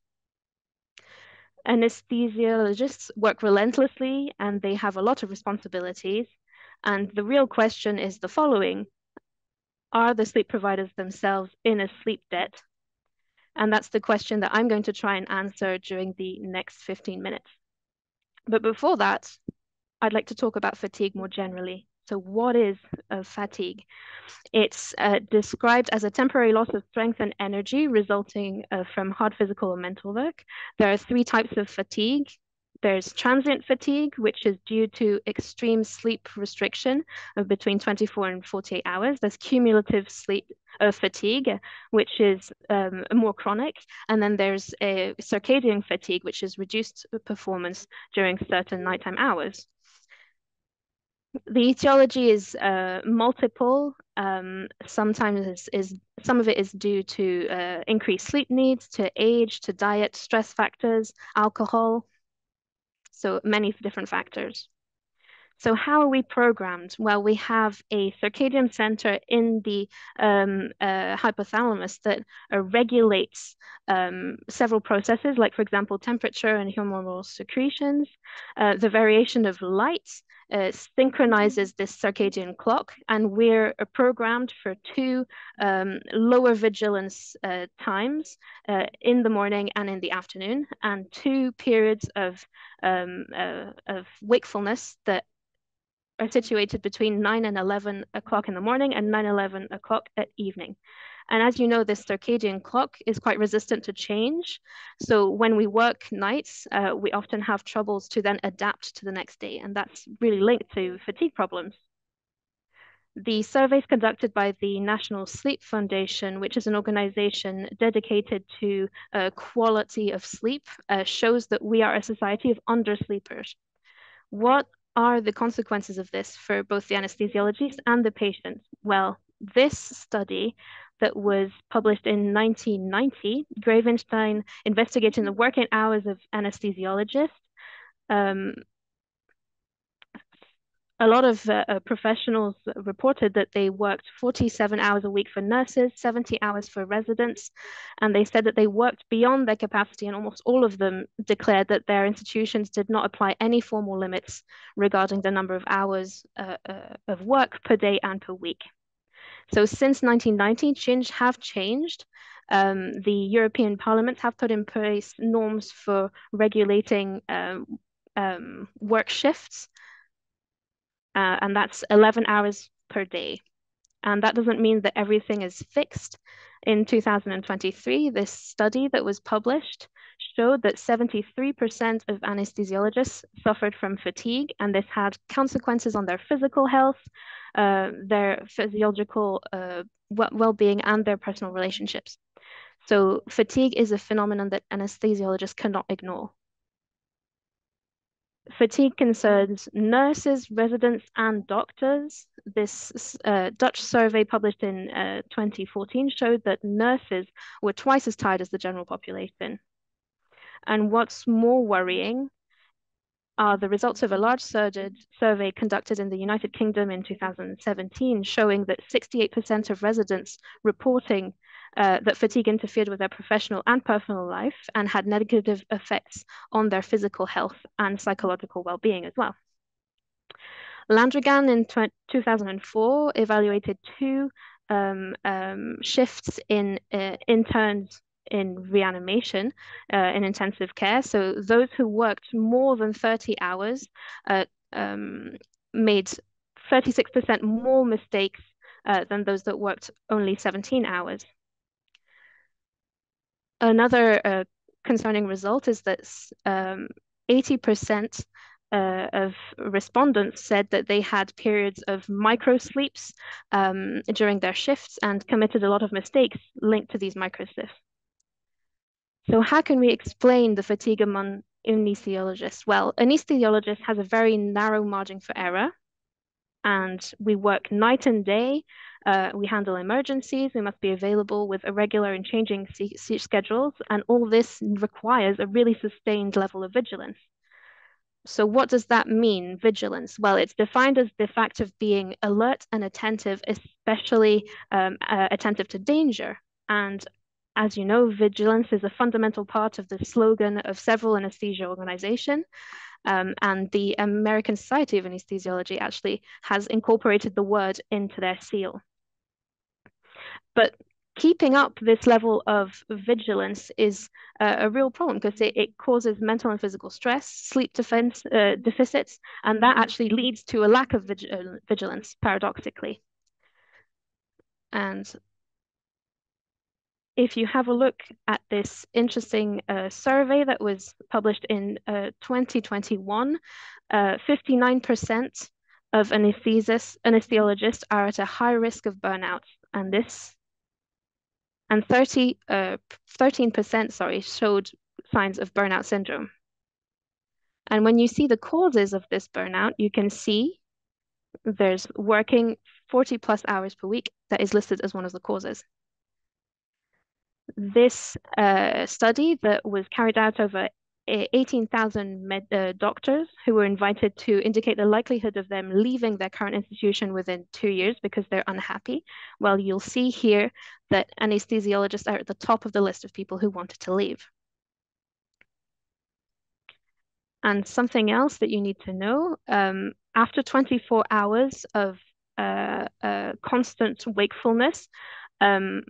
S7: Anesthesiologists work relentlessly and they have a lot of responsibilities. And the real question is the following Are the sleep providers themselves in a sleep debt? And that's the question that I'm going to try and answer during the next 15 minutes. But before that, I'd like to talk about fatigue more generally. So what is uh, fatigue? It's uh, described as a temporary loss of strength and energy resulting uh, from hard physical or mental work. There are three types of fatigue. There's transient fatigue, which is due to extreme sleep restriction of between 24 and 48 hours. There's cumulative sleep uh, fatigue, which is um, more chronic. And then there's a circadian fatigue, which is reduced performance during certain nighttime hours. The etiology is uh, multiple. Um, sometimes is, is, some of it is due to uh, increased sleep needs, to age, to diet, stress factors, alcohol. So many different factors. So how are we programmed? Well, we have a circadian center in the um, uh, hypothalamus that uh, regulates um, several processes, like, for example, temperature and hormonal secretions. Uh, the variation of light uh, synchronizes this circadian clock, and we're uh, programmed for two um, lower vigilance uh, times in the morning and in the afternoon, and two periods of, um, of wakefulness that are situated between 9 and 11 o'clock in the morning and 9, 11 o'clock at evening. And as you know, this circadian clock is quite resistant to change. So when we work nights, uh, we often have troubles to then adapt to the next day. And that's really linked to fatigue problems. The surveys conducted by the National Sleep Foundation, which is an organization dedicated to uh, quality of sleep, uh, shows that we are a society of undersleepers. What are the consequences of this for both the anesthesiologist and the patient? Well, this study that was published in 1990, Gravenstein investigating the working hours of anesthesiologists. Um, a lot of uh, uh, professionals reported that they worked 47 hours a week for nurses, 70 hours for residents, and they said that they worked beyond their capacity, and almost all of them declared that their institutions did not apply any formal limits regarding the number of hours uh, uh, of work per day and per week. So since 1990, change have changed. Um, the European Parliament have put in place norms for regulating um, um, work shifts uh, and that's 11 hours per day. And that doesn't mean that everything is fixed. In 2023, this study that was published showed that 73% of anesthesiologists suffered from fatigue, and this had consequences on their physical health, uh, their physiological uh, well-being, and their personal relationships. So fatigue is a phenomenon that anesthesiologists cannot ignore. Fatigue concerns nurses, residents, and doctors. This uh, Dutch survey published in uh, 2014 showed that nurses were twice as tired as the general population. And what's more worrying are the results of a large survey conducted in the United Kingdom in 2017, showing that 68% of residents reporting uh, that fatigue interfered with their professional and personal life and had negative effects on their physical health and psychological well-being as well. Landrigan in 2004 evaluated two um, um, shifts in uh, interns in reanimation uh, in intensive care. So those who worked more than 30 hours uh, um, made 36% more mistakes uh, than those that worked only 17 hours. Another uh, concerning result is that 80% um, uh, of respondents said that they had periods of microsleeps um, during their shifts and committed a lot of mistakes linked to these micro. So how can we explain the fatigue among anesthesiologists? Well, anesthesiologist has a very narrow margin for error. and we work night and day. Uh, we handle emergencies. We must be available with irregular and changing schedules. And all this requires a really sustained level of vigilance. So what does that mean, vigilance? Well, it's defined as the fact of being alert and attentive, especially um, uh, attentive to danger. And as you know, vigilance is a fundamental part of the slogan of several anesthesia organizations. Um, and the American Society of Anesthesiology actually has incorporated the word into their seal. But keeping up this level of vigilance is uh, a real problem because it, it, causes mental and physical stress, sleep defense, uh, deficits, and that actually leads to a lack of uh, vigilance, paradoxically. And if you have a look at this interesting uh, survey that was published in uh, 2021, 59% uh, of anesthesiologists are at a high risk of burnout. And this and 30, 13% uh, sorry, showed signs of burnout syndrome. And when you see the causes of this burnout, you can see there's working 40 plus hours per week that is listed as one of the causes. This uh, study that was carried out over 18,000 uh, doctors who were invited to indicate the likelihood of them leaving their current institution within two years because they're unhappy. Well, you'll see here that anesthesiologists are at the top of the list of people who wanted to leave. And something else that you need to know, um, after 24 hours of uh, uh, constant wakefulness, um,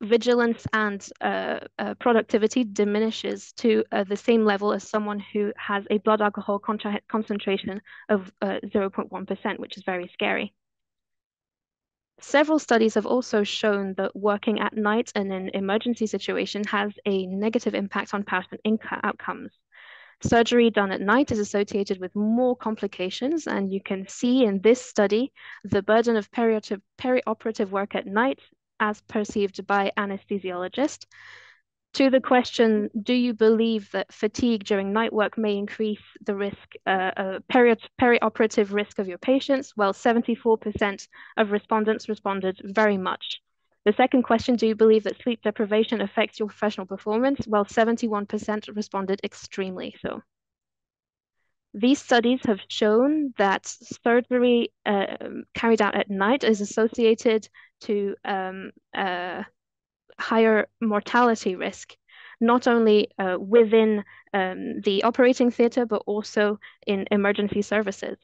S7: vigilance and uh, uh, productivity diminishes to uh, the same level as someone who has a blood alcohol concentration of 0.1%, uh, which is very scary. Several studies have also shown that working at night in an emergency situation has a negative impact on patient outcomes. Surgery done at night is associated with more complications, and you can see in this study the burden of perioperative work at night as perceived by anesthesiologists. To the question, do you believe that fatigue during night work may increase the risk, uh, uh, peri perioperative risk of your patients? Well, 74% of respondents responded very much. The second question, do you believe that sleep deprivation affects your professional performance? Well, 71% responded extremely so. These studies have shown that surgery uh, carried out at night is associated to um, uh, higher mortality risk, not only uh, within um, the operating theatre, but also in emergency services.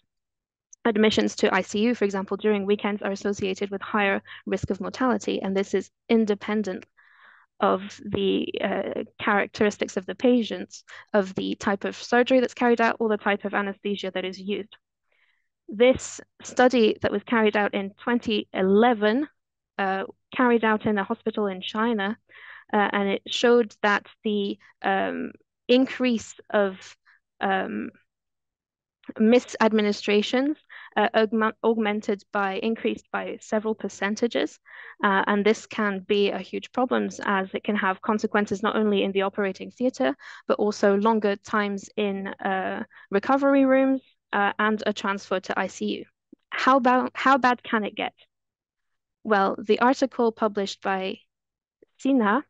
S7: Admissions to ICU, for example, during weekends are associated with higher risk of mortality, and this is independent of the uh, characteristics of the patients, of the type of surgery that's carried out, or the type of anesthesia that is used. This study that was carried out in 2011, uh, carried out in a hospital in China, uh, and it showed that the um, increase of um, misadministrations uh, augmented by increased by several percentages. Uh, and this can be a huge problem as it can have consequences not only in the operating theatre, but also longer times in uh, recovery rooms uh, and a transfer to ICU. How, about, how bad can it get? Well, the article published by Sinha,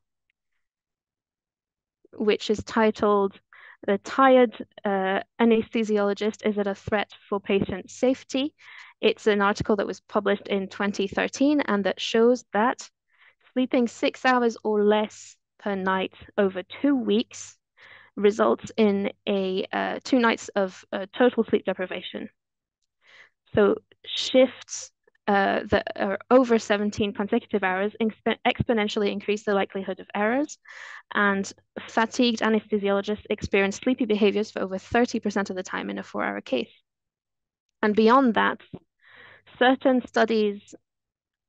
S7: which is titled the tired uh, anesthesiologist is it a threat for patient safety? It's an article that was published in 2013 and that shows that sleeping six hours or less per night over two weeks results in a uh, two nights of uh, total sleep deprivation. So shifts uh, that are over 17 consecutive hours exp exponentially increase the likelihood of errors. And fatigued anesthesiologists experience sleepy behaviors for over 30% of the time in a four hour case. And beyond that, certain studies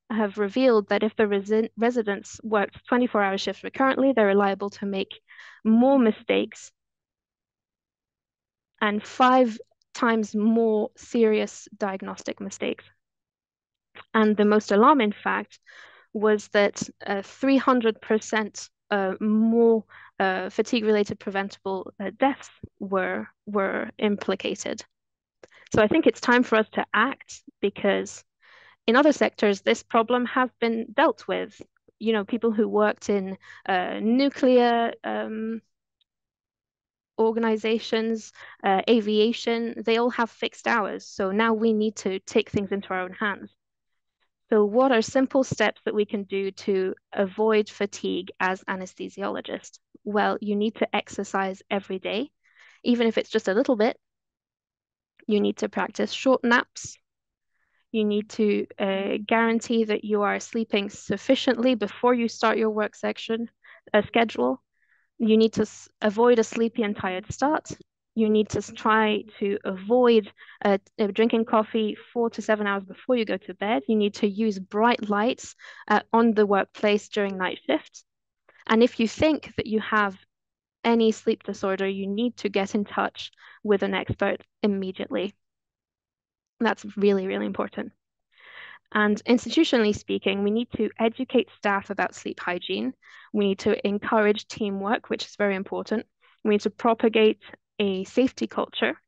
S7: have revealed that if the resi residents worked 24 hour shifts recurrently, they're liable to make more mistakes and five times more serious diagnostic mistakes. And the most alarming fact was that 300% uh, uh, more uh, fatigue-related preventable deaths were, were implicated. So I think it's time for us to act because in other sectors, this problem has been dealt with. You know, people who worked in uh, nuclear um, organizations, uh, aviation, they all have fixed hours. So now we need to take things into our own hands. So what are simple steps that we can do to avoid fatigue as anesthesiologists? Well, you need to exercise every day, even if it's just a little bit. You need to practice short naps. You need to uh, guarantee that you are sleeping sufficiently before you start your work section uh, schedule. You need to avoid a sleepy and tired start. You need to try to avoid uh, uh, drinking coffee four to seven hours before you go to bed. You need to use bright lights uh, on the workplace during night shifts. And if you think that you have any sleep disorder, you need to get in touch with an expert immediately. That's really, really important. And institutionally speaking, we need to educate staff about sleep hygiene. We need to encourage teamwork, which is very important. We need to propagate a safety culture.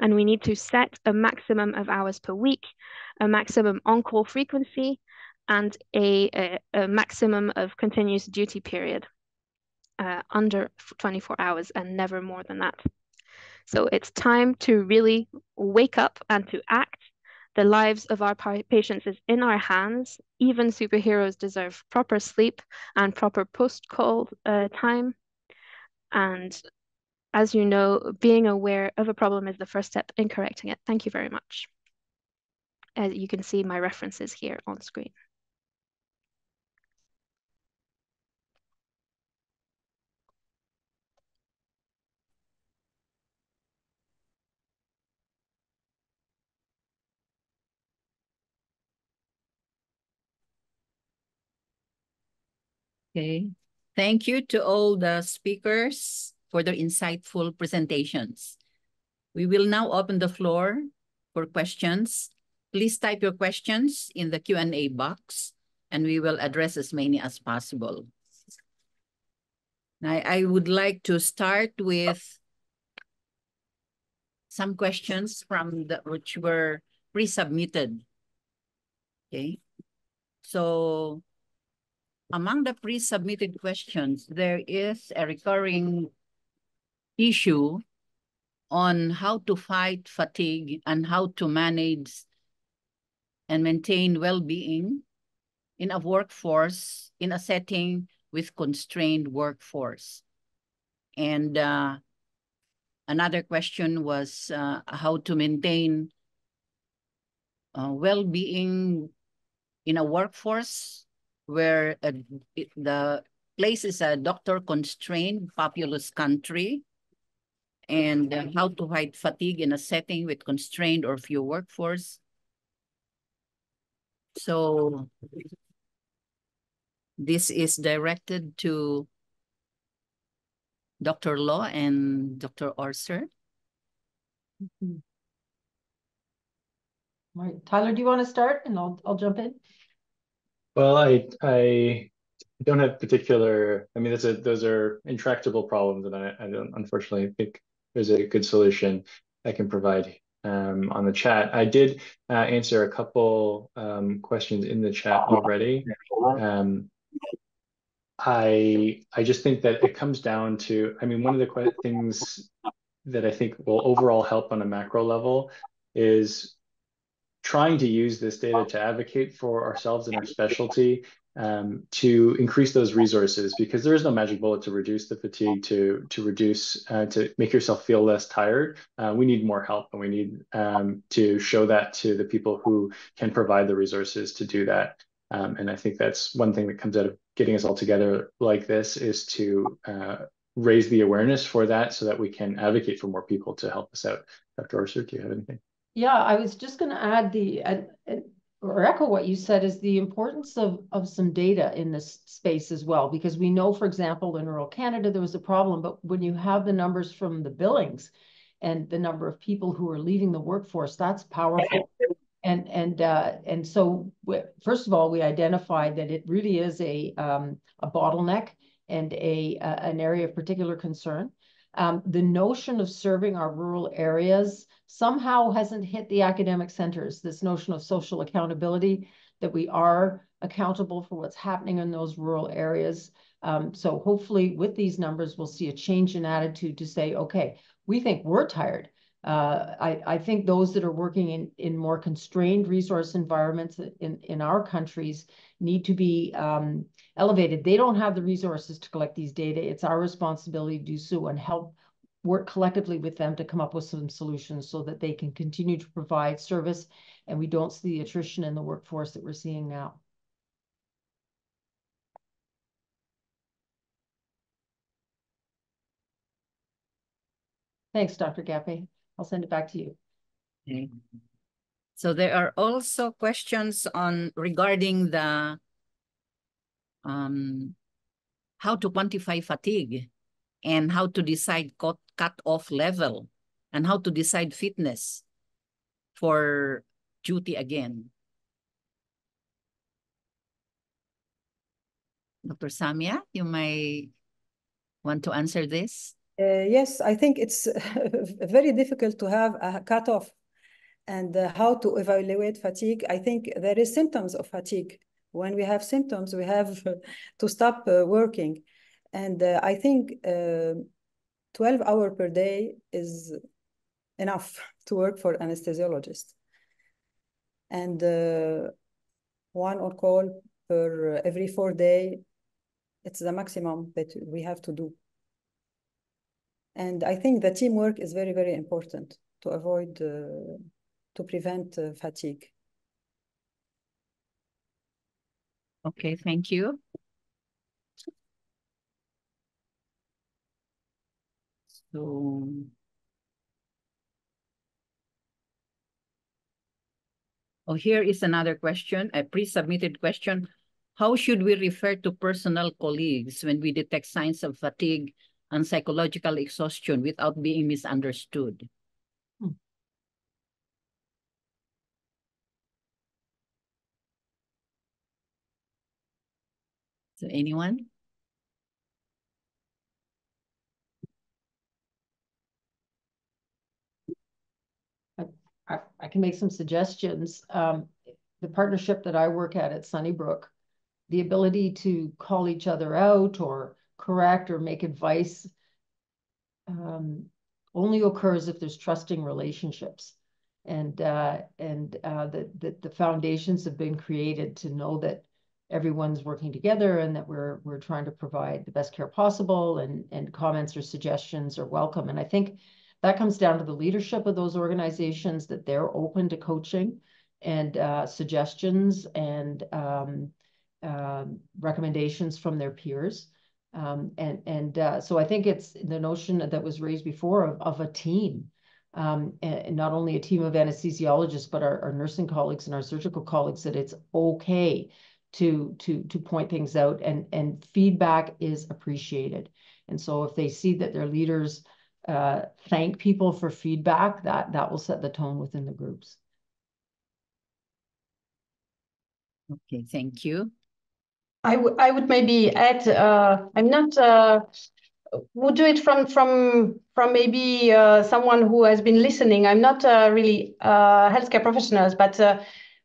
S7: And we need to set a maximum of hours per week, a maximum on-call frequency, and a, a, a, maximum of continuous duty period uh, under 24 hours and never more than that. So it's time to really wake up and to act the lives of our patients is in our hands. Even superheroes deserve proper sleep and proper post-call uh, time. And as you know, being aware of a problem is the first step in correcting it. Thank you very much. As you can see my references here on screen.
S1: Okay. Thank you to all the speakers for their insightful presentations. We will now open the floor for questions. Please type your questions in the Q&A box and we will address as many as possible. I, I would like to start with some questions from the which were pre-submitted. Okay. So among the pre-submitted questions, there is a recurring issue on how to fight fatigue and how to manage and maintain well-being in a workforce, in a setting with constrained workforce. And uh, another question was uh, how to maintain uh, well-being in a workforce where uh, the place is a doctor-constrained populous country and uh, how to fight fatigue in a setting with constrained or few workforce. So this is directed to Dr. Law and Dr. Orser.
S2: Mm -hmm. All right, Tyler, do you want to start and I'll, I'll jump in?
S6: Well, I I don't have particular. I mean, that's a those are intractable problems, and I, I don't unfortunately think there's a good solution I can provide um, on the chat. I did uh, answer a couple um, questions in the chat already. Um, I I just think that it comes down to. I mean, one of the things that I think will overall help on a macro level is trying to use this data to advocate for ourselves and our specialty um, to increase those resources because there is no magic bullet to reduce the fatigue to to reduce uh, to make yourself feel less tired. Uh, we need more help and we need um, to show that to the people who can provide the resources to do that. Um, and i think that's one thing that comes out of getting us all together like this is to uh, raise the awareness for that so that we can advocate for more people to help us out. Dr Orser do you have anything?
S2: Yeah, I was just going to add the uh, or echo what you said is the importance of of some data in this space as well, because we know, for example, in rural Canada there was a problem, but when you have the numbers from the billings and the number of people who are leaving the workforce, that's powerful. And and uh, and so first of all, we identified that it really is a um, a bottleneck and a uh, an area of particular concern. Um, the notion of serving our rural areas somehow hasn't hit the academic centers, this notion of social accountability, that we are accountable for what's happening in those rural areas. Um, so hopefully with these numbers, we'll see a change in attitude to say, okay, we think we're tired. Uh, I, I think those that are working in, in more constrained resource environments in, in our countries need to be um, elevated. They don't have the resources to collect these data. It's our responsibility to do so and help work collectively with them to come up with some solutions so that they can continue to provide service and we don't see the attrition in the workforce that we're seeing now. Thanks, Dr. Gapay. I'll send it back to you.
S1: Okay. So there are also questions on regarding the um, how to quantify fatigue and how to decide cut, cut off level and how to decide fitness for duty again. Dr. Samia, you may want to answer this.
S8: Uh, yes, I think it's very difficult to have a cutoff and uh, how to evaluate fatigue. I think there is symptoms of fatigue. When we have symptoms, we have to stop uh, working. And uh, I think uh, 12 hour per day is enough to work for anesthesiologist. And uh, one on call per every four day, it's the maximum that we have to do. And I think the teamwork is very, very important to avoid, uh, to prevent uh, fatigue.
S1: Okay, thank you. So, oh, here is another question, a pre-submitted question. How should we refer to personal colleagues when we detect signs of fatigue and psychological exhaustion without being misunderstood? Hmm. So anyone?
S2: I, I can make some suggestions. Um, the partnership that I work at at Sunnybrook, the ability to call each other out or correct or make advice um, only occurs if there's trusting relationships. And uh, and uh, that the, the foundations have been created to know that everyone's working together and that we're we're trying to provide the best care possible and and comments or suggestions are welcome. And I think that comes down to the leadership of those organizations that they're open to coaching and uh, suggestions and um, uh, recommendations from their peers. Um, and and uh, so I think it's the notion that was raised before of, of a team, um, and not only a team of anesthesiologists, but our, our nursing colleagues and our surgical colleagues, that it's okay to to to point things out and and feedback is appreciated. And so if they see that their leaders uh, thank people for feedback, that that will set the tone within the groups.
S1: Okay, thank you.
S3: I, I would maybe add, uh, I'm not, uh, would do it from from from maybe uh, someone who has been listening. I'm not uh, really uh, healthcare professionals, but uh,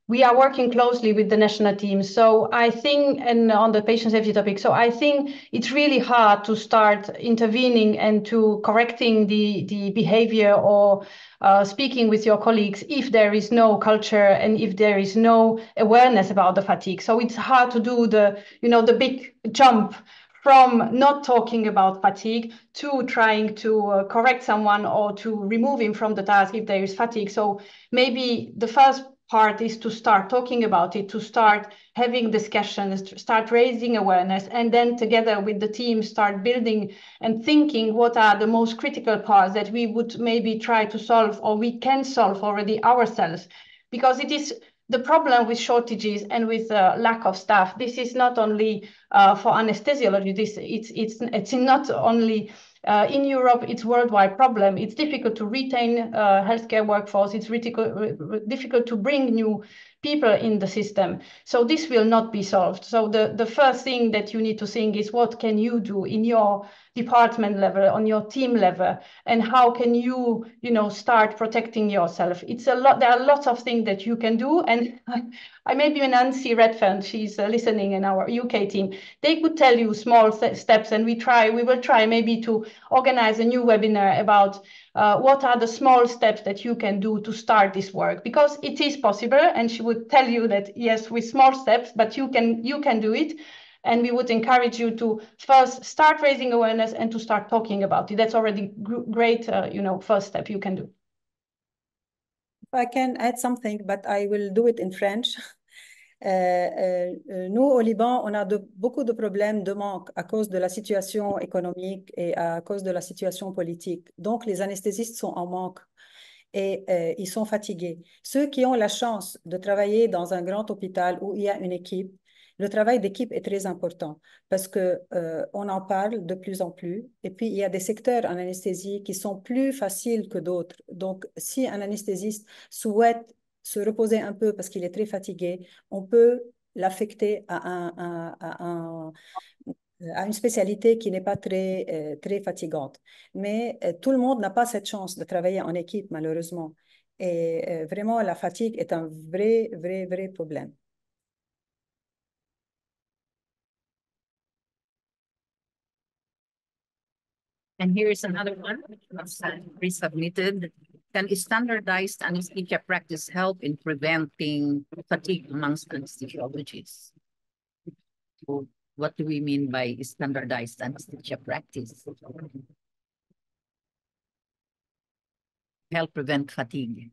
S3: we are working closely with the national team. So I think, and on the patient safety topic, so I think it's really hard to start intervening and to correcting the, the behavior or uh, speaking with your colleagues if there is no culture and if there is no awareness about the fatigue. So it's hard to do the, you know, the big jump from not talking about fatigue to trying to uh, correct someone or to remove him from the task if there is fatigue. So maybe the first part is to start talking about it, to start having discussions, start raising awareness, and then together with the team start building and thinking what are the most critical parts that we would maybe try to solve or we can solve already ourselves. Because it is the problem with shortages and with uh, lack of staff. This is not only uh, for anesthesiology. This it's it's it's not only uh, in Europe, it's worldwide problem. It's difficult to retain uh, healthcare workforce. It's difficult, difficult to bring new people in the system. So this will not be solved. So the, the first thing that you need to think is what can you do in your department level, on your team level, and how can you, you know, start protecting yourself? It's a lot. There are lots of things that you can do, and I, I maybe Nancy Redfern, she's uh, listening in our UK team. They could tell you small steps, and we try. We will try maybe to organize a new webinar about uh, what are the small steps that you can do to start this work? Because it is possible and she would tell you that yes with small steps but you can you can do it. And we would encourage you to first start raising awareness and to start talking about it. That's already great uh, you know first step you can do.
S8: I can add something but i will do it in french nous, au Liban, on a beaucoup de problèmes de manque à cause de la situation économique et à cause de la situation politique. Donc, les anesthésistes sont en manque et euh, ils sont fatigués. Ceux qui ont la chance de travailler dans un grand hôpital où il y a une équipe, le travail d'équipe est très important parce que euh, on en parle de plus en plus. Et puis, il y a des secteurs en anesthésie qui sont plus faciles que d'autres. Donc, si un anesthésiste souhaite se reposer un peu parce qu'il est très fatigué, on peut l'affecter à, un, à, un, à, une spécialité qui n'est pas très, euh, très fatigante. Mais euh, tout le monde n'a pas cette chance de travailler en équipe, malheureusement. Et euh, vraiment, la fatigue est un vrai, vrai, vrai problème.
S1: And here's another one resubmitted. Can standardized anesthesia practice help in preventing fatigue amongst anesthesiologists? So what do we mean by standardized anesthesia practice? Help prevent fatigue.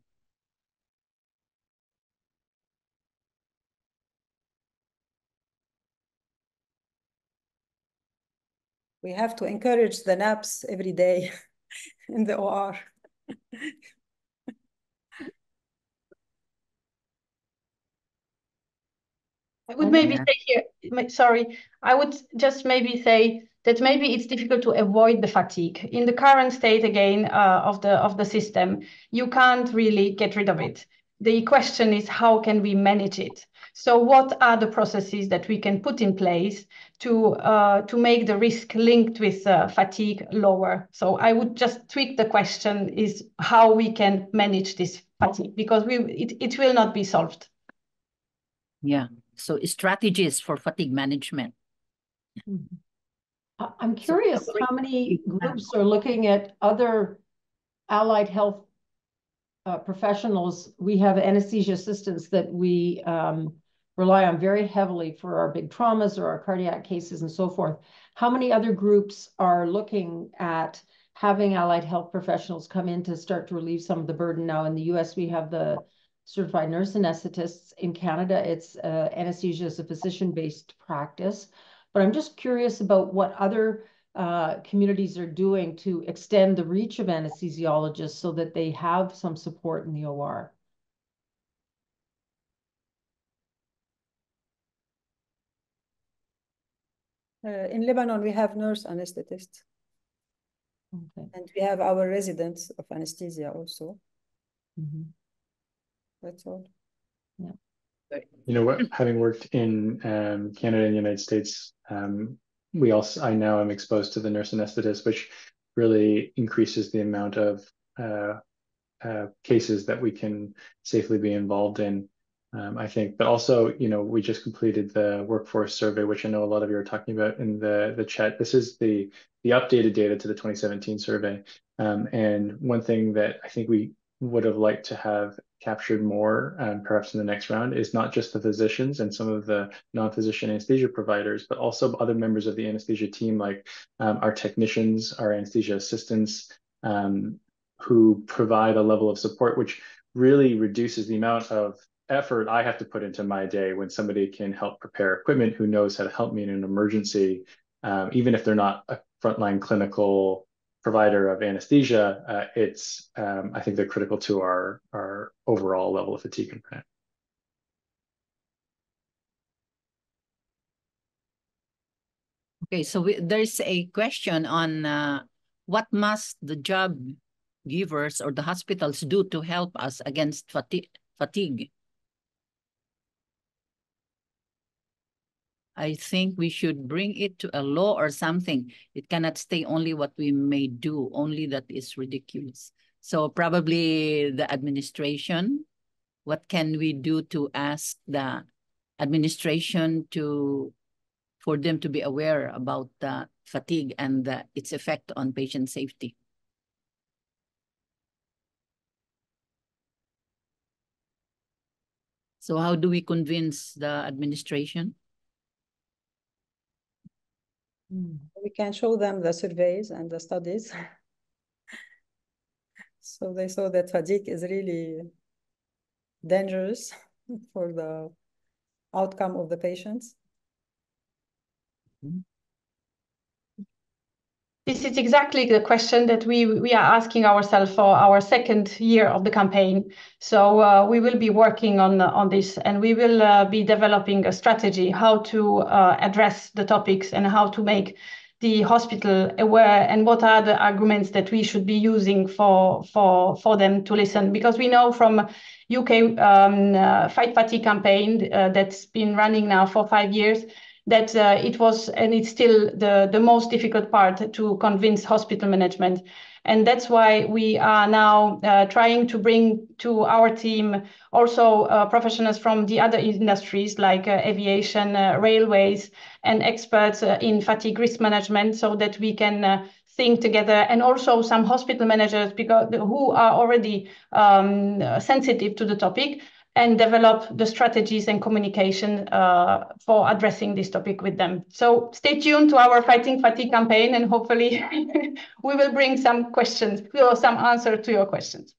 S8: We have to encourage the naps every day in the OR.
S3: I would maybe say here, sorry, I would just maybe say that maybe it's difficult to avoid the fatigue. In the current state, again, uh, of, the, of the system, you can't really get rid of it. The question is, how can we manage it? So what are the processes that we can put in place to, uh, to make the risk linked with uh, fatigue lower? So I would just tweak the question is how we can manage this fatigue because we, it, it will not be solved.
S1: Yeah. So strategies for fatigue management.
S2: I'm curious so, how many groups are looking at other allied health uh, professionals. We have anesthesia assistants that we um, rely on very heavily for our big traumas or our cardiac cases and so forth. How many other groups are looking at having allied health professionals come in to start to relieve some of the burden? Now in the US, we have the certified nurse anesthetists. In Canada, it's uh, anesthesia is a physician-based practice. But I'm just curious about what other uh, communities are doing to extend the reach of anesthesiologists so that they have some support in the OR.
S8: Uh, in Lebanon, we have nurse anesthetists. Okay. And we have our residents of anesthesia also. Mm -hmm. That's all.
S2: Yeah.
S6: You know what? Having worked in um, Canada and the United States, um, we also I now am exposed to the nurse anesthetist, which really increases the amount of uh, uh, cases that we can safely be involved in. Um, I think, but also, you know, we just completed the workforce survey, which I know a lot of you are talking about in the the chat. This is the the updated data to the 2017 survey, um, and one thing that I think we would have liked to have captured more, um, perhaps in the next round, is not just the physicians and some of the non-physician anesthesia providers, but also other members of the anesthesia team, like um, our technicians, our anesthesia assistants, um, who provide a level of support which really reduces the amount of effort I have to put into my day when somebody can help prepare equipment, who knows how to help me in an emergency, um, even if they're not a frontline clinical provider of anesthesia, uh, it's um, I think they're critical to our our overall level of fatigue and burnout.
S1: Okay, so we, there's a question on uh, what must the job givers or the hospitals do to help us against fatigue? fatigue? I think we should bring it to a law or something. It cannot stay only what we may do, only that is ridiculous. So probably the administration, what can we do to ask the administration to, for them to be aware about the fatigue and the, its effect on patient safety? So how do we convince the administration?
S8: Hmm. We can show them the surveys and the studies. so they saw that fatigue is really dangerous for the outcome of the patients.
S1: Mm -hmm.
S3: This is exactly the question that we, are asking ourselves for our second year of the campaign. So uh, we will be working on, on this and we will uh, be developing a strategy how to uh, address the topics and how to make the hospital aware and what are the arguments that we should be using for, for, for them to listen. Because we know from UK um, Fight Fatigue campaign that's been running now for five years, that uh, it was and it's still the, the most difficult part to convince hospital management. And that's why we are now uh, trying to bring to our team also uh, professionals from the other industries like uh, aviation, uh, railways, and experts uh, in fatigue risk management so that we can think together and also some hospital managers because who are already um, sensitive to the topic and develop the strategies and communication uh, for addressing this topic with them. So stay tuned to our Fighting Fatigue campaign and hopefully we will bring some questions or some answer to your questions.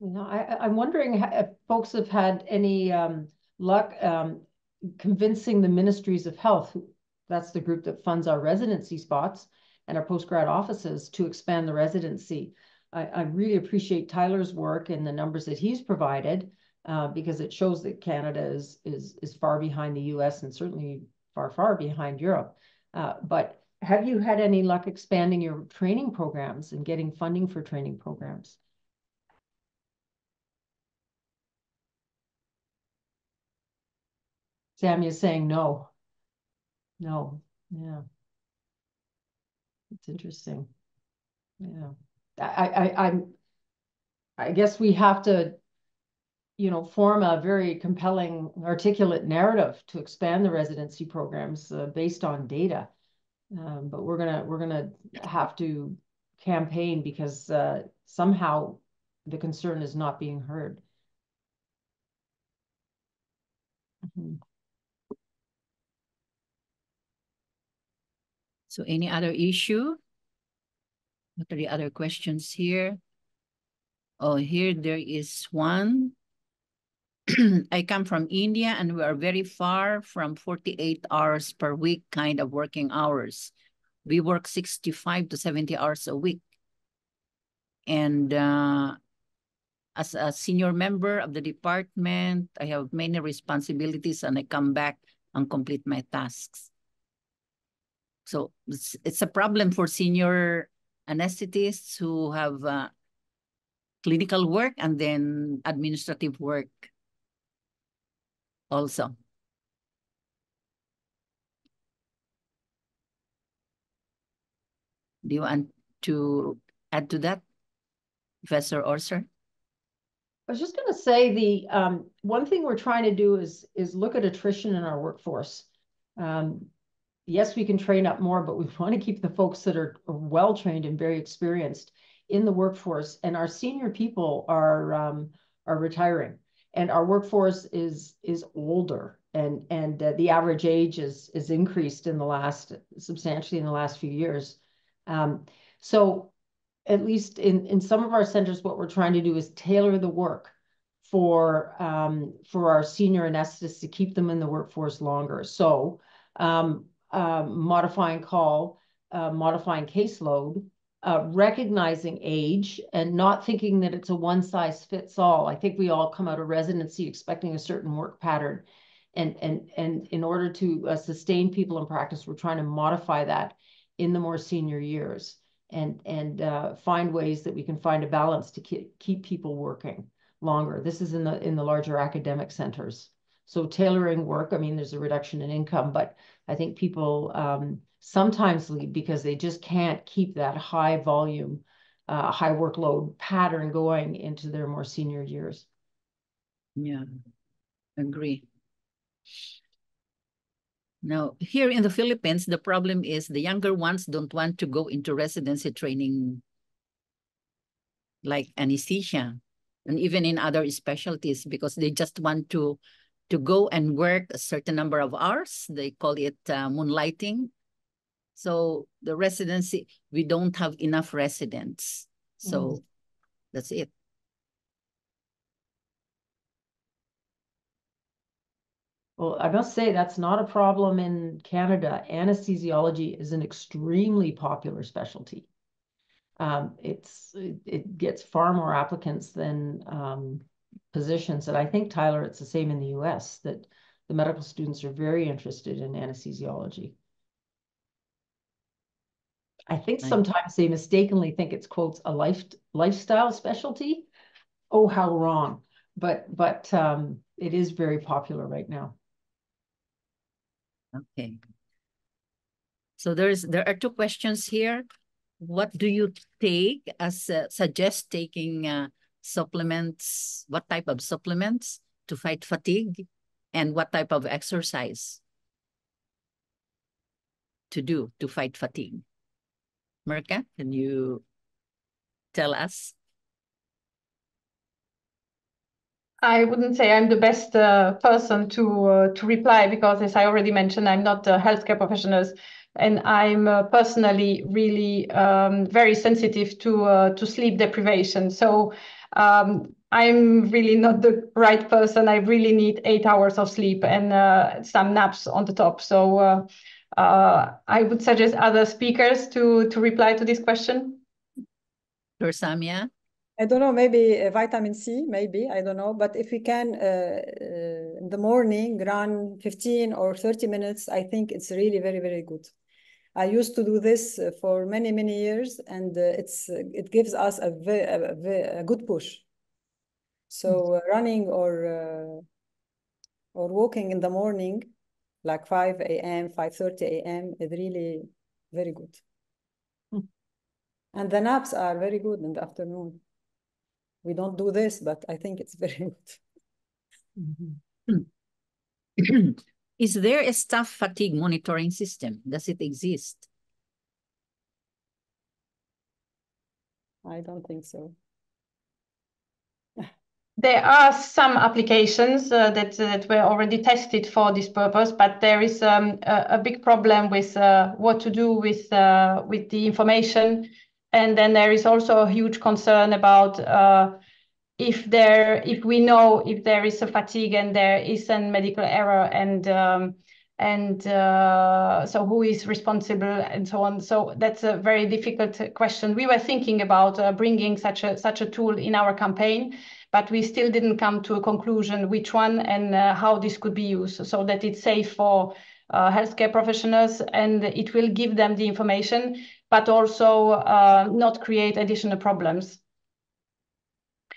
S2: No, I, am wondering if folks have had any um, luck um, convincing the ministries of health, that's the group that funds our residency spots and our postgrad offices to expand the residency. I, I really appreciate Tyler's work and the numbers that he's provided uh, because it shows that Canada is, is, is far behind the US and certainly far, far behind Europe. Uh, but have you had any luck expanding your training programs and getting funding for training programs? Sammy is saying no. No, yeah. It's interesting. Yeah. I, I, I'm, I guess we have to, you know, form a very compelling, articulate narrative to expand the residency programs uh, based on data. Um, but we're gonna we're gonna have to campaign because uh, somehow the concern is not being heard.
S1: Mm -hmm. So any other issue? What are the other questions here? Oh, here there is one. I come from India and we are very far from 48 hours per week kind of working hours. We work 65 to 70 hours a week. And uh, as a senior member of the department, I have many responsibilities and I come back and complete my tasks. So it's, it's a problem for senior anesthetists who have uh, clinical work and then administrative work also. Do you want to add to that, Professor Orser?
S2: I was just going to say the um, one thing we're trying to do is is look at attrition in our workforce. Um, yes, we can train up more, but we want to keep the folks that are well trained and very experienced in the workforce. And our senior people are um, are retiring, and our workforce is is older, and and uh, the average age is is increased in the last substantially in the last few years. Um, so, at least in in some of our centers, what we're trying to do is tailor the work for um, for our senior anesthetists to keep them in the workforce longer. So um, modifying call, uh, modifying caseload, uh, recognizing age and not thinking that it's a one size fits all. I think we all come out of residency expecting a certain work pattern. And, and, and in order to uh, sustain people in practice, we're trying to modify that in the more senior years and, and find ways that we can find a balance to keep people working longer. This is in the, in the larger academic centers. So tailoring work, I mean, there's a reduction in income, but I think people um, sometimes leave because they just can't keep that high volume, uh, high workload pattern going into their more senior years.
S1: Yeah, agree. Now, here in the Philippines, the problem is the younger ones don't want to go into residency training like anesthesia and even in other specialties because they just want to to go and work a certain number of hours. They call it uh, moonlighting. So the residency, we don't have enough residents. So mm. that's it.
S2: Well, I must say that's not a problem in Canada. Anesthesiology is an extremely popular specialty. Um, it's it, it, gets far more applicants than um, positions. And I think, Tyler, it's the same in the US that the medical students are very interested in anesthesiology. I think sometimes they mistakenly think it's quotes a life lifestyle specialty. Oh, how wrong! But but um, it is very popular right now.
S1: Okay. So there's there are two questions here. What do you take as uh, suggest taking uh, supplements? What type of supplements to fight fatigue, and what type of exercise to do to fight fatigue? Mirka, can you tell us?
S3: I wouldn't say I'm the best uh, person to uh, to reply because, as I already mentioned, I'm not a healthcare professional, and I'm uh, personally really um, very sensitive to uh, to sleep deprivation. So um, I'm really not the right person. I really need eight hours of sleep and uh, some naps on the top. So uh, I would suggest other speakers to to reply to this question.
S1: Dr. Samia.
S8: I don't know, maybe vitamin C, maybe, I don't know. But if we can, uh, uh, in the morning, run 15 or 30 minutes, I think it's really very, very good. I used to do this for many, many years, and uh, it's it gives us a, very, a, a good push. So uh, running or uh, or walking in the morning, like 5 a.m., 5.30 a.m. is really very good. Hmm. And the naps are very good in the afternoon we don't do this, but I think it's very good.
S1: Mm -hmm. Is there a staff fatigue monitoring system? Does it exist?
S8: I don't think so.
S3: There are some applications uh, that, uh, that were already tested for this purpose, but there is um, a, a, big problem with uh, what to do with, uh, with the information and then there is also a huge concern about uh, if there, if we know if there is a fatigue and there is a medical error and um, and uh, so who is responsible and so on. So that's a very difficult question. We were thinking about uh, bringing such a such a tool in our campaign, but we still didn't come to a conclusion which one and uh, how this could be used so that it's safe for uh, healthcare professionals and it will give them the information but also uh, not create additional problems.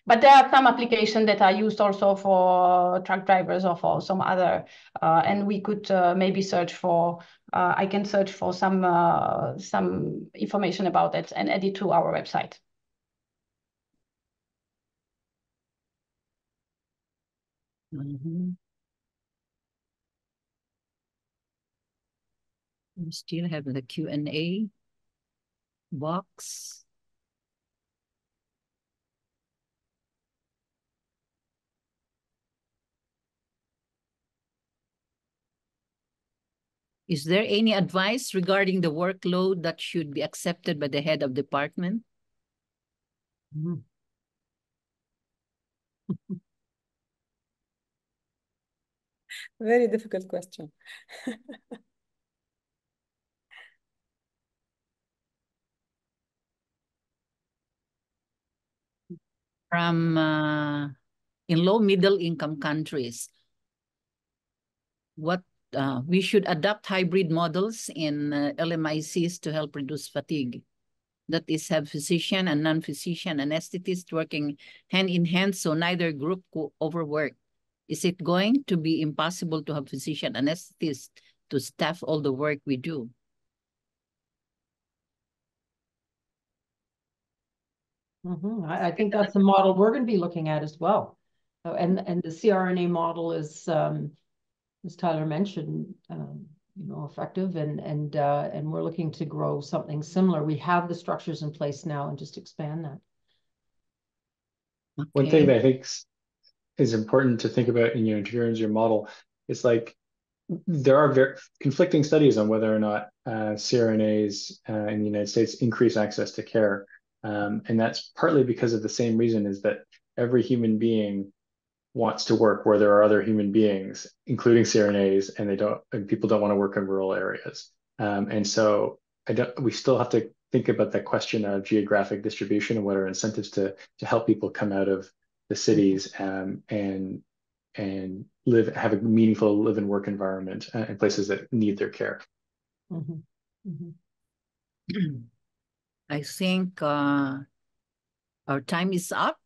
S3: But there are some applications that are used also for truck drivers or for some other, uh, and we could uh, maybe search for, uh, I can search for some, uh, some information about it and add it to our website.
S1: Mm -hmm. We still have the Q&A box. Is there any advice regarding the workload that should be accepted by the head of department? Mm.
S8: Very difficult question.
S1: from uh, in low middle income countries. What uh, we should adopt hybrid models in uh, LMICs to help reduce fatigue. That is have physician and non-physician anesthetist working hand in hand so neither group could overwork. Is it going to be impossible to have physician anesthetists to staff all the work we do?
S2: Mhm. I, I think that's the model we're going to be looking at as well. Uh, and, and the CRNA model is, um, as Tyler mentioned, um, you know, effective and, and, uh, and we're looking to grow something similar. We have the structures in place now and just expand that.
S6: One thing that I think is important to think about in your in terms of your model is like there are very conflicting studies on whether or not uh, CRNAs uh, in the United States increase access to care. Um, and that's partly because of the same reason is that every human being wants to work where there are other human beings, including CRNAs, and they don't, and people don't want to work in rural areas. Um, and so I don't, we still have to think about the question of geographic distribution and what are incentives to to help people come out of the cities um, and and live have a meaningful live and work environment uh, in places that need their care.
S2: Mhm. Mhm.
S1: I think uh, our time is up.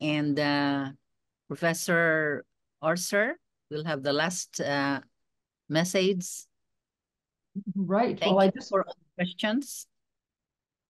S1: And uh, Professor Orser will have the last uh, message.
S2: Right.
S1: Thank
S2: Well, I just
S1: for all the questions.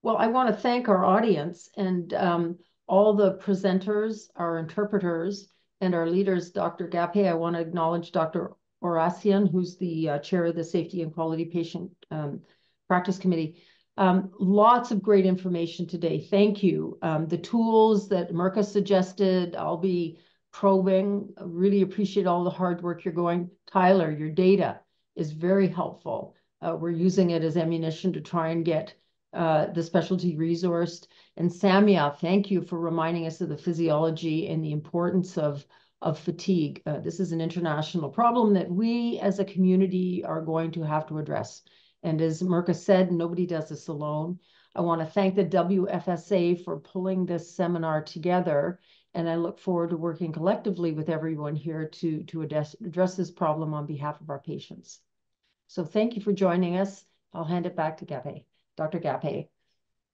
S2: Well, I want to thank our audience and um, all the presenters, our interpreters, and our leaders, Dr. Gapay. I want to acknowledge Dr. Oracian, who's the uh, chair of the Safety and Quality Patient um, Practice Committee. Um, lots of great information today. Thank you. Um, the tools that Mirka suggested, I'll be probing. Really appreciate all the hard work you're going. Tyler, your data is very helpful. Uh, we're using it as ammunition to try and get uh, the specialty resourced. And Samia, thank you for reminding us of the physiology and the importance of, of fatigue. Uh, this is an international problem that we as a community are going to have to address. And as Mirka said, nobody does this alone. I want to thank the WFSA for pulling this seminar together. And I look forward to working collectively with everyone here to, to address, address this problem on behalf of our patients. So thank you for joining us. I'll hand it back to Gapay, Dr. Gapay.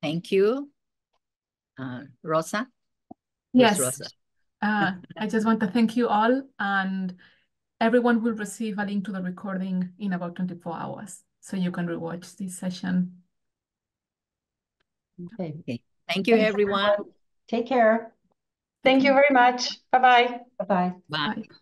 S1: Thank you. Uh, Rosa?
S4: Yes.
S1: Rosa?
S4: Uh, I just want to thank you all, and everyone will receive a link to the recording in about 24 hours, so you can rewatch this session. Okay.
S2: okay.
S1: Thank you,
S2: Thanks,
S1: everyone.
S2: Take care.
S3: Thank you very much. Bye-bye.
S2: Bye-bye.
S1: Bye.
S4: Bye.